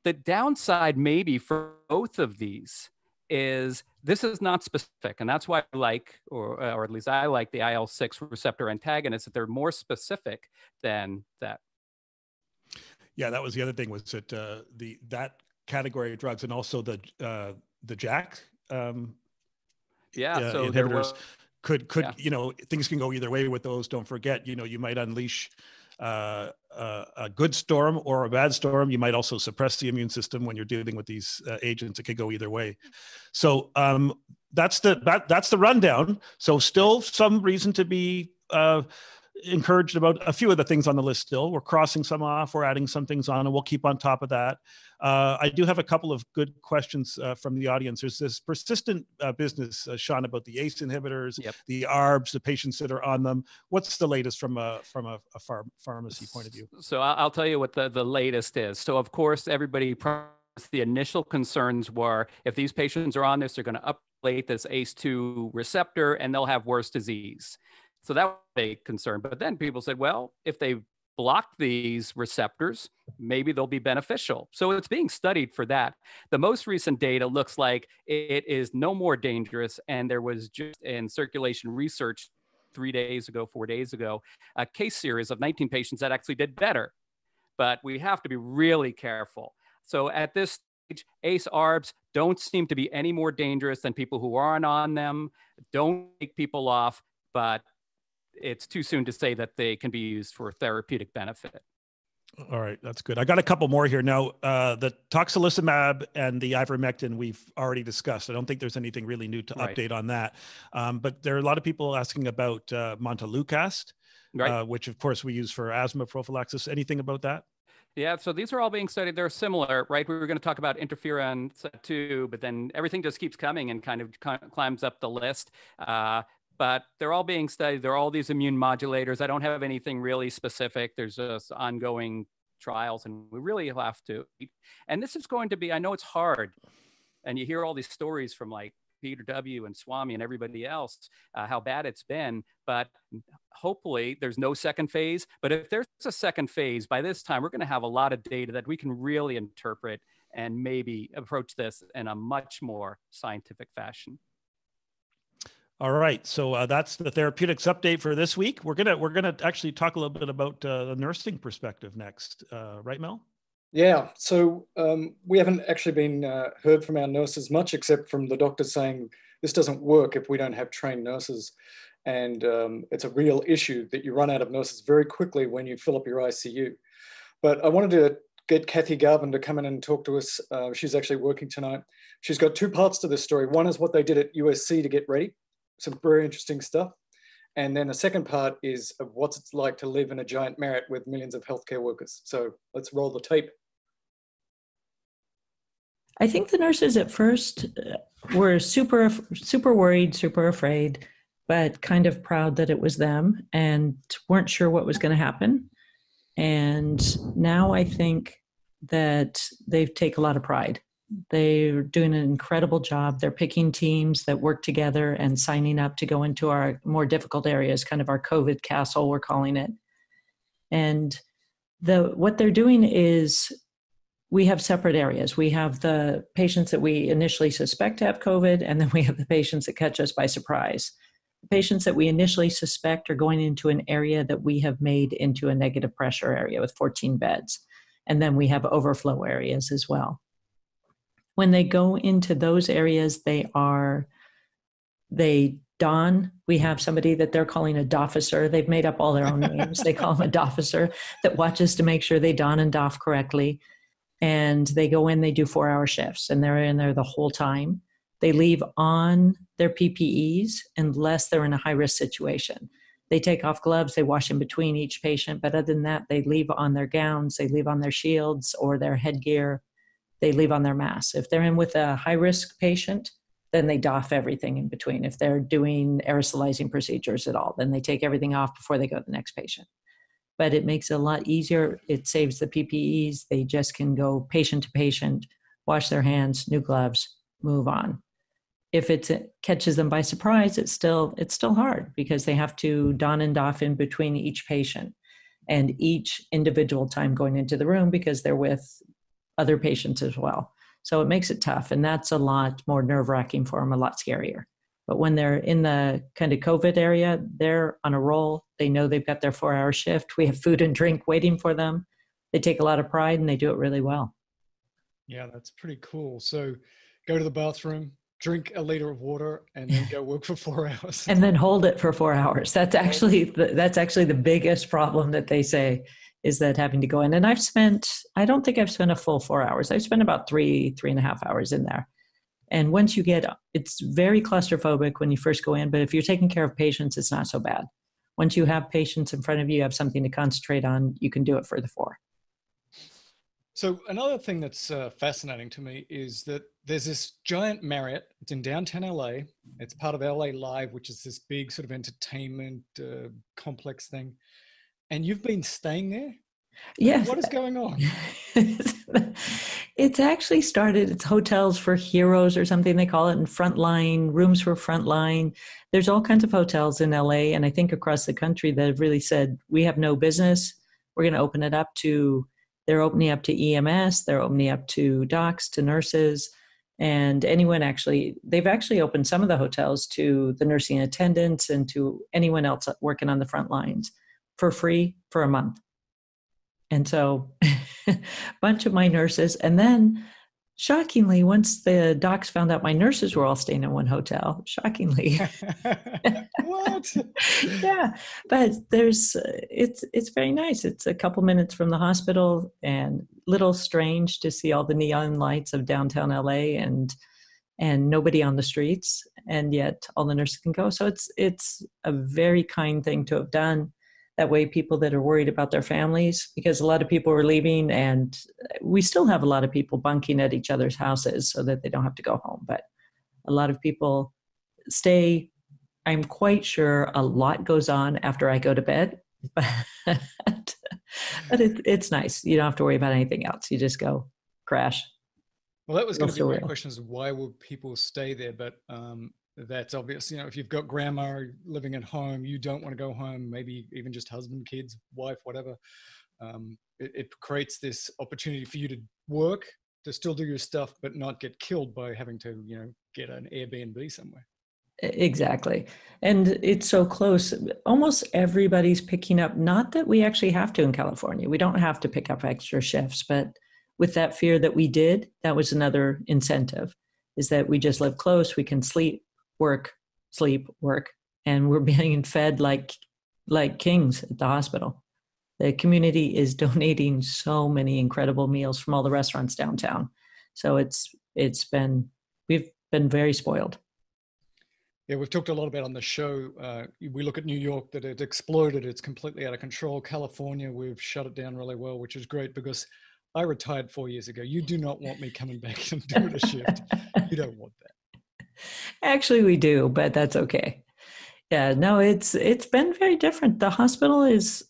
The downside, maybe for both of these, is this is not specific. And that's why I like, or, or at least I like the IL 6 receptor antagonists, that they're more specific than that. Yeah, that was the other thing was that uh, the that category of drugs and also the uh, the JAK um, yeah, uh, so inhibitors could could yeah. you know things can go either way with those. Don't forget you know you might unleash uh, uh, a good storm or a bad storm. You might also suppress the immune system when you're dealing with these uh, agents. It could go either way. So um, that's the that, that's the rundown. So still some reason to be uh, encouraged about a few of the things on the list still. We're crossing some off, we're adding some things on, and we'll keep on top of that. Uh, I do have a couple of good questions uh, from the audience. There's this persistent uh, business, uh, Sean, about the ACE inhibitors, yep. the ARBs, the patients that are on them. What's the latest from a from a, a ph- pharmacy point of view? So I'll tell you what the, the latest is. So of course, everybody the initial concerns were if these patients are on this, they're going to update this ACE2 receptor and they'll have worse disease. So that was a concern. But then people said, well, if they block these receptors, maybe they'll be beneficial. So it's being studied for that. The most recent data looks like it is no more dangerous. And there was just in circulation research three days ago, four days ago, a case series of 19 patients that actually did better. But we have to be really careful. So at this stage, ACE ARBs don't seem to be any more dangerous than people who aren't on them. Don't take people off, but it's too soon to say that they can be used for therapeutic benefit. All right, that's good. I got a couple more here. Now, uh, the tocilizumab and the ivermectin we've already discussed. I don't think there's anything really new to right. update on that. Um, but there are a lot of people asking about uh, montelukast, right. uh, which of course we use for asthma prophylaxis. Anything about that? Yeah, so these are all being studied. They're similar, right? We were going to talk about interferon too, but then everything just keeps coming and kind of climbs up the list. Uh, but they're all being studied. They're all these immune modulators. I don't have anything really specific. There's just ongoing trials, and we really have to. And this is going to be, I know it's hard. And you hear all these stories from like Peter W. and Swami and everybody else, uh, how bad it's been. But hopefully there's no second phase. But if there's a second phase, by this time, we're going to have a lot of data that we can really interpret and maybe approach this in a much more scientific fashion. All right, so uh, that's the therapeutics update for this week. We're gonna we're gonna actually talk a little bit about uh, the nursing perspective next, uh, right, Mel? Yeah. So um, we haven't actually been uh, heard from our nurses much, except from the doctors saying this doesn't work if we don't have trained nurses, and um, it's a real issue that you run out of nurses very quickly when you fill up your ICU. But I wanted to get Kathy Garvin to come in and talk to us. Uh, she's actually working tonight. She's got two parts to this story. One is what they did at USC to get ready some very interesting stuff. And then the second part is of what's it's like to live in a giant Marriott with millions of healthcare workers. So let's roll the tape. I think the nurses at first uh, were super, super worried, super afraid, but kind of proud that it was them and weren't sure what was going to happen. And now I think that they take a lot of pride they're doing an incredible job. They're picking teams that work together and signing up to go into our more difficult areas, kind of our COVID castle, we're calling it. And the what they're doing is we have separate areas. We have the patients that we initially suspect to have COVID, and then we have the patients that catch us by surprise. The patients that we initially suspect are going into an area that we have made into a negative pressure area with 14 beds. And then we have overflow areas as well. When they go into those areas, they are, they don. We have somebody that they're calling a dofficer. They've made up all their own names. They call them a dofficer that watches to make sure they don and doff correctly and they go in they do four hour shifts and they're in there the whole time they leave on their ppes unless they're in a high risk situation they take off gloves they wash in between each patient but other than that they leave on their gowns they leave on their shields or their headgear they leave on their masks if they're in with a high risk patient then they doff everything in between if they're doing aerosolizing procedures at all then they take everything off before they go to the next patient but it makes it a lot easier. It saves the PPEs. They just can go patient to patient, wash their hands, new gloves, move on. If it catches them by surprise, it's still it's still hard because they have to don and doff in between each patient and each individual time going into the room because they're with other patients as well. So it makes it tough, and that's a lot more nerve wracking for them, a lot scarier. But when they're in the kind of COVID area, they're on a roll. They know they've got their four hour shift. We have food and drink waiting for them. They take a lot of pride and they do it really well. Yeah, that's pretty cool. So go to the bathroom, drink a liter of water, and then go work for four hours. and then hold it for four hours. That's actually the, that's actually the biggest problem that they say is that having to go in. And I've spent I don't think I've spent a full four hours. I've spent about three three and a half hours in there and once you get, it's very claustrophobic when you first go in, but if you're taking care of patients, it's not so bad. Once you have patients in front of you, you have something to concentrate on, you can do it for the four. So another thing that's uh, fascinating to me is that there's this giant Marriott. It's in downtown LA. It's part of LA Live, which is this big sort of entertainment uh, complex thing. And you've been staying there. Yes. What is going on? it's actually started, it's hotels for heroes or something they call it, and frontline, rooms for frontline. There's all kinds of hotels in LA and I think across the country that have really said, we have no business. We're going to open it up to, they're opening up to EMS, they're opening up to docs, to nurses, and anyone actually, they've actually opened some of the hotels to the nursing attendants and to anyone else working on the front lines for free for a month. And so a bunch of my nurses and then shockingly once the docs found out my nurses were all staying in one hotel shockingly. What? Yeah but there's uh, it's it's very nice. It's a couple minutes from the hospital and little strange to see all the neon lights of downtown la and and nobody on the streets and yet all the nurses can go. So it's it's a very kind thing to have done that way people that are worried about their families because a lot of people are leaving and we still have a lot of people bunking at each other's houses so that they don't have to go home but a lot of people stay. I'm quite sure a lot goes on after i go to bed but, but it, it's nice. You don't have to worry about anything else. You just go crash. Well that was going to be my question is why would people stay there? But um, that's obvious. You know, if you've got grandma living at home, you don't want to go home, maybe even just husband, kids, wife, whatever. Um, it, it, creates this opportunity for you to work, to still do your stuff, but not get killed by having to, you know, get an Airbnb somewhere. Exactly. And it's so close. Almost everybody's picking up, not that we actually have to in California. We don't have to pick up extra shifts, but with that fear that we did, that was another incentive is that we just live close, we can sleep work, sleep, work, and we're being fed like like kings at the hospital. The community is donating so many incredible meals from all the restaurants downtown. So it's it's been we've been very spoiled. Yeah, we've talked a lot about on the show. Uh, we look at New York that it exploded; it's completely out of control. California, we've shut it down really well, which is great because I retired four years ago. You do not want me coming back and doing a shift. you don't want that. Actually, we do, but that's okay. Yeah, no, it's it's been very different. The hospital is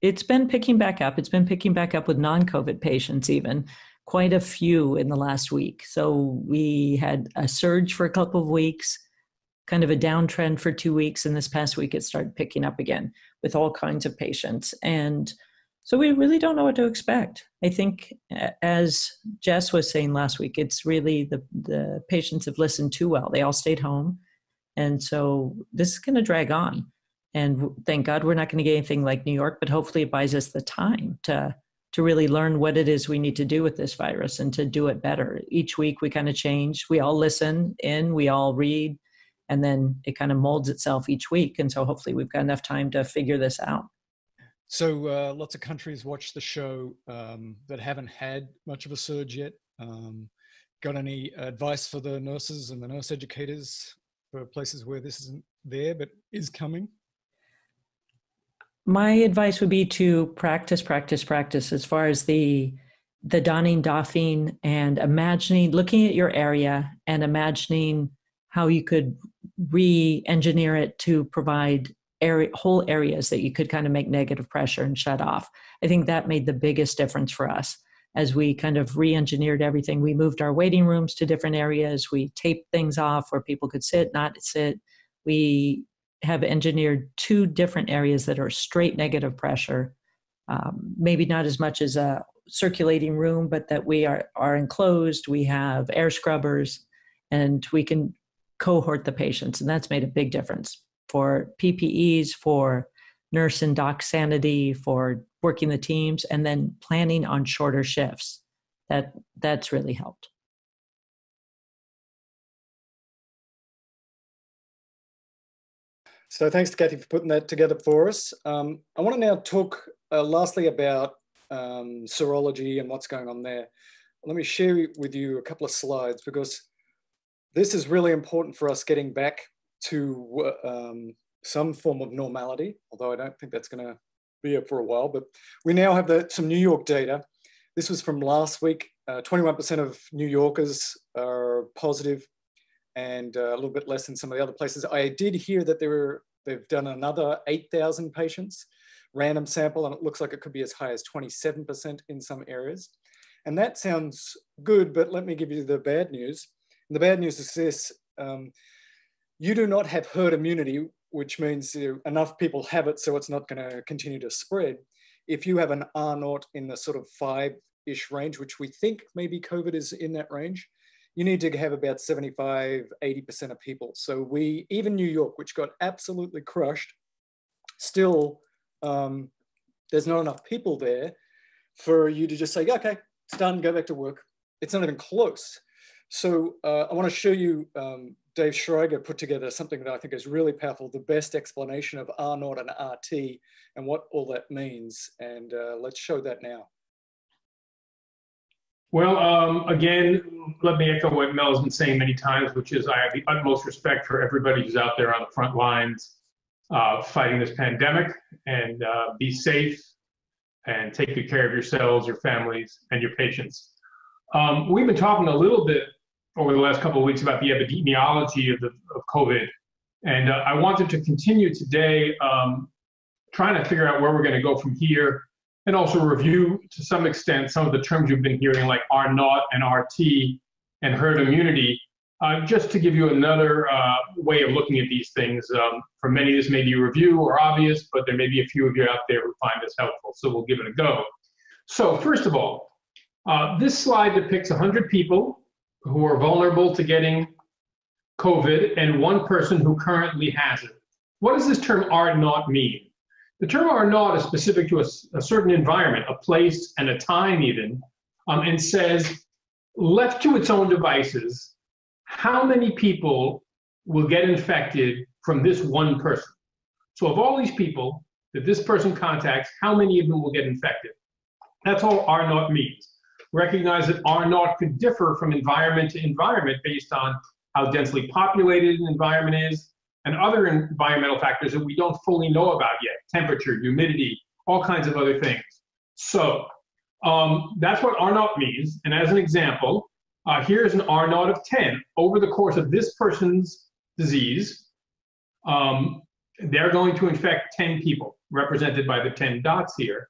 it's been picking back up. It's been picking back up with non-COVID patients even quite a few in the last week. So we had a surge for a couple of weeks, kind of a downtrend for 2 weeks and this past week it started picking up again with all kinds of patients and So we really don't know what to expect. I think, as Jess was saying last week, it's really the, the patients have listened too well. They all stayed home. And so this is going to drag on. And thank God we're not going to get anything like New York, but hopefully it buys us the time to to really learn what it is we need to do with this virus and to do it better. Each week we kind of change. We all listen in, we all read, and then it kind of molds itself each week. And so hopefully we've got enough time to figure this out. So uh, lots of countries watch the show um, that haven't had much of a surge yet. Um, got any advice for the nurses and the nurse educators for places where this isn't there but is coming? My advice would be to practice, practice, practice as far as the the donning, doffing, and imagining, looking at your area and imagining how you could re-engineer it to provide area, whole areas that you could kind of make negative pressure and shut off. I think that made the biggest difference for us as we kind of re-engineered everything. We moved our waiting rooms to different areas. We taped things off where people could sit, not sit. We have engineered two different areas that are straight negative pressure. Um, maybe not as much as a circulating room, but that we are, are enclosed. We have air scrubbers and we can cohort the patients. And that's made a big difference for PPEs, for nurse and doc sanity, for working the teams, and then planning on shorter shifts. That that's really helped. So thanks to Kathy for putting that together for us. Um, I want to now talk uh, lastly about um, serology and what's going on there. Let me share with you a couple of slides because this is really important for us getting back to um, some form of normality, although I don't think that's going to be it for a while. But we now have the, some New York data. This was from last week. 21% uh, of New Yorkers are positive and uh, a little bit less than some of the other places. I did hear that there were, they've done another 8,000 patients, random sample, and it looks like it could be as high as 27% in some areas. And that sounds good, but let me give you the bad news. And the bad news is this, um, you do not have herd immunity, which means enough people have it so it's not gonna continue to spread. If you have an R naught in the sort of five-ish range, which we think maybe COVID is in that range, you need to have about 75, 80% of people. So we, even New York, which got absolutely crushed, still, um, there's not enough people there for you to just say, okay, it's done, go back to work. It's not even close. So uh, I want to show you, um, Dave Schriger put together something that I think is really powerful, the best explanation of R naught and RT and what all that means. And uh, let's show that now. Well, um, again, let me echo what Mel has been saying many times, which is I have the utmost respect for everybody who's out there on the front lines uh, fighting this pandemic and uh, be safe and take good care of yourselves, your families, and your patients. Um, we've been talking a little bit over the last couple of weeks about the epidemiology of, the, of COVID. And uh, I wanted to continue today um, trying to figure out where we're going to go from here and also review to some extent some of the terms you've been hearing like R naught and RT and herd immunity, uh, just to give you another uh, way of looking at these things. Um, for many, this may be review or obvious, but there may be a few of you out there who find this helpful, so we'll give it a go. So first of all, uh, this slide depicts 100 people who are vulnerable to getting COVID and one person who currently has it. What does this term R naught mean? The term R naught is specific to a, a, certain environment, a place and a time even, um, and says, left to its own devices, how many people will get infected from this one person? So of all these people that this person contacts, how many of them will get infected? That's all R naught means. Recognize that R naught could differ from environment to environment based on how densely populated an environment is, and other environmental factors that we don't fully know about yet temperature, humidity, all kinds of other things. So um, that's what R naught means. And as an example, uh, here's an R naught of 10. Over the course of this person's disease, um, they're going to infect 10 people, represented by the 10 dots here.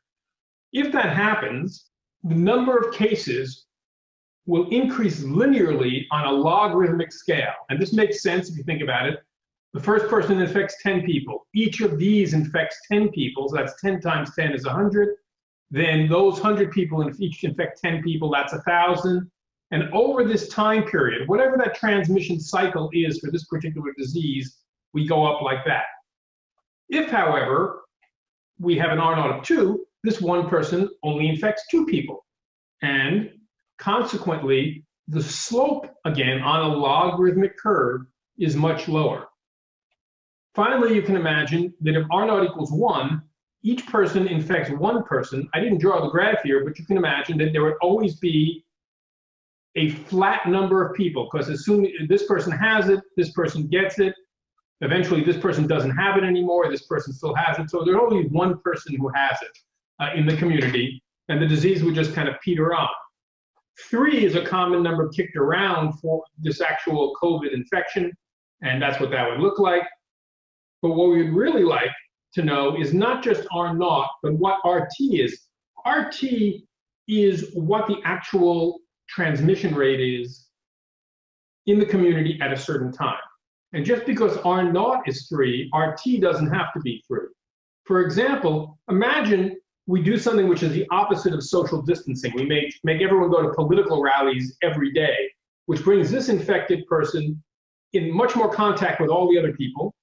If that happens, the number of cases will increase linearly on a logarithmic scale. And this makes sense if you think about it. The first person infects 10 people. Each of these infects 10 people, so that's 10 times 10 is 100. then those 100 people, each infect 10 people, that's a 1,000. And over this time period, whatever that transmission cycle is for this particular disease, we go up like that. If, however, we have an R naught of two, this one person only infects two people. And consequently, the slope, again, on a logarithmic curve is much lower. Finally, you can imagine that if R naught equals one, each person infects one person. I didn't draw the graph here, but you can imagine that there would always be a flat number of people because as soon as this person has it, this person gets it. Eventually, this person doesn't have it anymore. This person still has it. So there's only one person who has it uh, in the community, and the disease would just kind of peter on. Three is a common number kicked around for this actual COVID infection, and that's what that would look like. But what we'd really like to know is not just R naught, but what RT is. RT is what the actual transmission rate is in the community at a certain time. And just because R naught is three, RT doesn't have to be three. For example, imagine we do something which is the opposite of social distancing. We make, make everyone go to political rallies every day, which brings this infected person in much more contact with all the other people.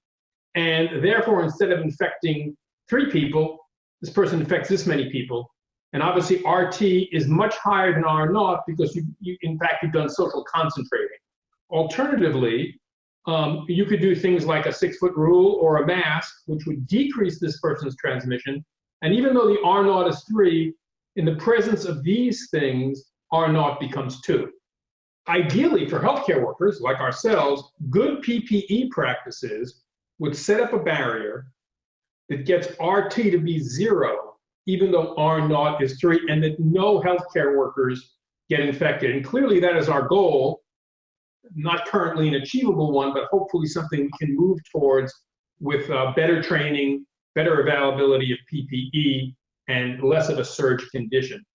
And therefore, instead of infecting three people, this person infects this many people. And obviously, RT is much higher than R naught because you, you in fact, you've done social concentrating. Alternatively, um, you could do things like a six foot rule or a mask, which would decrease this person's transmission. And even though the R naught is three, in the presence of these things, R naught becomes two. Ideally, for healthcare workers like ourselves, good PPE practices would set up a barrier that gets RT to be zero, even though R naught is three, and that no healthcare workers get infected. And clearly, that is our goal, not currently an achievable one, but hopefully something we can move towards with uh, better training, better availability of PPE, and less of a surge condition.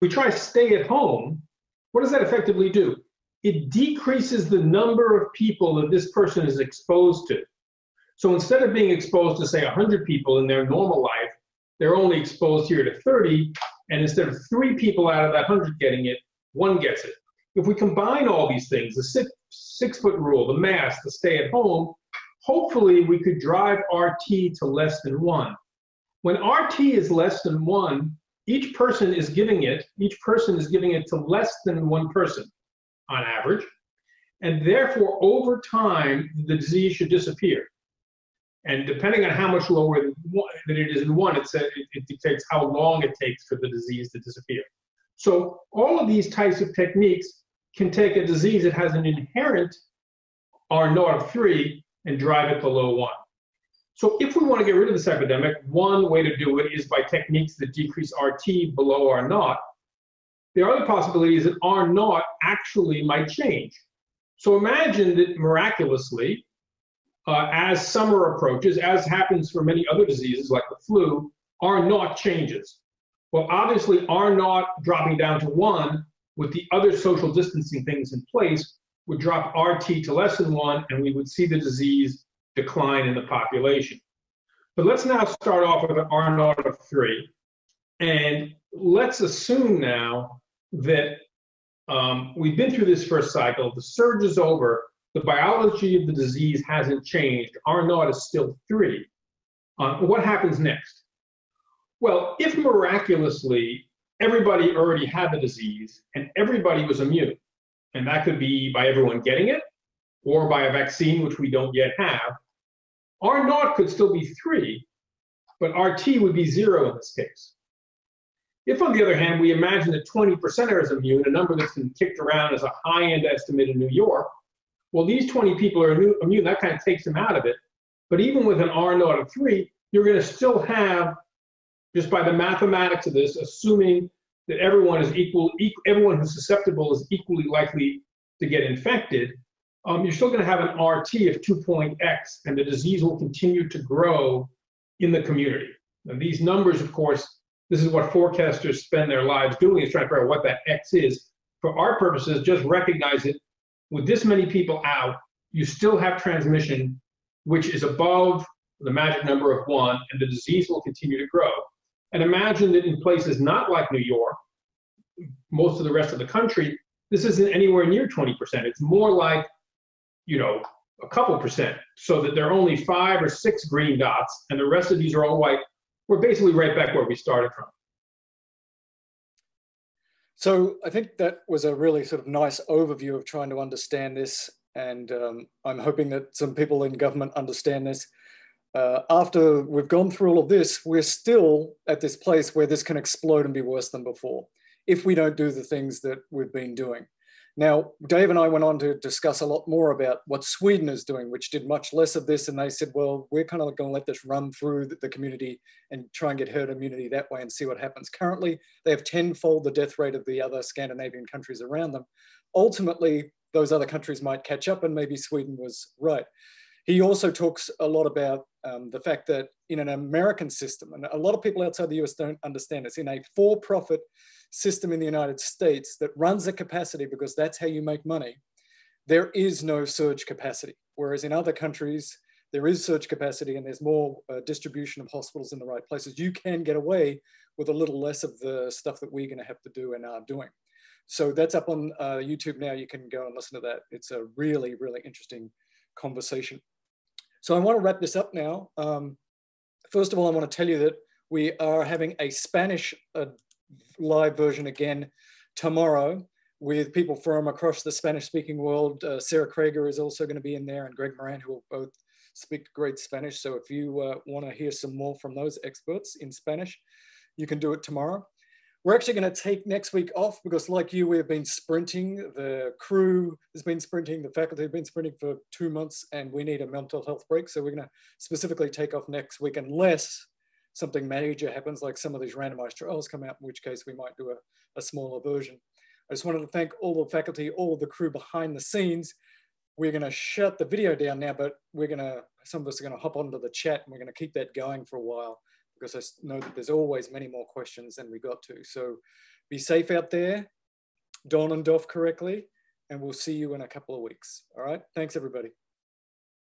We try stay at home. What does that effectively do? It decreases the number of people that this person is exposed to. So instead of being exposed to, say, 100 people in their normal life, they're only exposed here to 30. And instead of three people out of that 100 getting it, one gets it. If we combine all these things, the six, six foot rule, the mask, the stay at home, hopefully we could drive RT to less than one. When RT is less than one, each person is giving it, each person is giving it to less than one person on average. And therefore, over time, the disease should disappear. And depending on how much lower than it is in one, it, it dictates how long it takes for the disease to disappear. So all of these types of techniques can take a disease that has an inherent R naught of three and drive it below one. So if we want to get rid of this epidemic, one way to do it is by techniques that decrease RT below R naught. The other possibility is that R naught actually might change. So imagine that miraculously, uh, as summer approaches, as happens for many other diseases like the flu, R naught changes. Well, obviously, R naught dropping down to one with the other social distancing things in place would drop RT to less than one, and we would see the disease decline in the population. But let's now start off with an R naught of three. And let's assume now that um, we've been through this first cycle, the surge is over, the biology of the disease hasn't changed. R naught is still three. Uh, what happens next? Well, if miraculously everybody already had the disease and everybody was immune, and that could be by everyone getting it or by a vaccine, which we don't yet have, R naught could still be three, but RT would be zero in this case. If, on the other hand, we imagine that 20% are immune, a number that's been kicked around as a high end estimate in New York, well, these 20 people are immune, that kind of takes them out of it. But even with an R naught of three, you're going to still have, just by the mathematics of this, assuming that everyone is equal, everyone who's susceptible is equally likely to get infected, um, you're still going to have an RT of 2.x, and the disease will continue to grow in the community. And these numbers, of course, this is what forecasters spend their lives doing, is trying to figure out what that x is. For our purposes, just recognize it with this many people out, you still have transmission, which is above the magic number of one, and the disease will continue to grow. And imagine that in places not like New York, most of the rest of the country, this isn't anywhere near 20%. It's more like, you know, a couple percent, so that there are only five or six green dots, and the rest of these are all white. We're basically right back where we started from. So I think that was a really sort of nice overview of trying to understand this. And um, I'm hoping that some people in government understand this. Uh, after we've gone through all of this, we're still at this place where this can explode and be worse than before if we don't do the things that we've been doing. Now, Dave and I went on to discuss a lot more about what Sweden is doing, which did much less of this. And they said, well, we're kind of going to let this run through the community and try and get herd immunity that way and see what happens. Currently, they have tenfold the death rate of the other Scandinavian countries around them. Ultimately, those other countries might catch up and maybe Sweden was right. He also talks a lot about um, the fact that in an American system, and a lot of people outside the US don't understand this, in a for-profit system in the United States that runs a capacity because that's how you make money, there is no surge capacity. Whereas in other countries, there is surge capacity and there's more uh, distribution of hospitals in the right places. You can get away with a little less of the stuff that we're going to have to do and are doing. So that's up on uh, YouTube now. You can go and listen to that. It's a really, really interesting conversation. So I want to wrap this up now. Um, first of all, I want to tell you that we are having a Spanish uh, live version again tomorrow with people from across the Spanish speaking world. Uh, Sara Crager is also going to be in there and Greg Moran, who will both speak great Spanish. So if you uh, want to hear some more from those experts in Spanish, you can do it tomorrow. We're actually going to take next week off because, like you, we've been sprinting. The crew has been sprinting, the faculty have been sprinting for two months, and we need a mental health break. So, we're going to specifically take off next week unless something major happens, like some of these randomized trials come out, in which case we might do a, a smaller version. I just wanted to thank all the faculty, all the crew behind the scenes. We're going to shut the video down now, but we're going to, some of us are going to hop onto the chat and we're going to keep that going for a while because I know that there's always many more questions than we got to. So be safe out there, don and doff correctly, and we'll see you in a couple of weeks. All right. Thanks, everybody.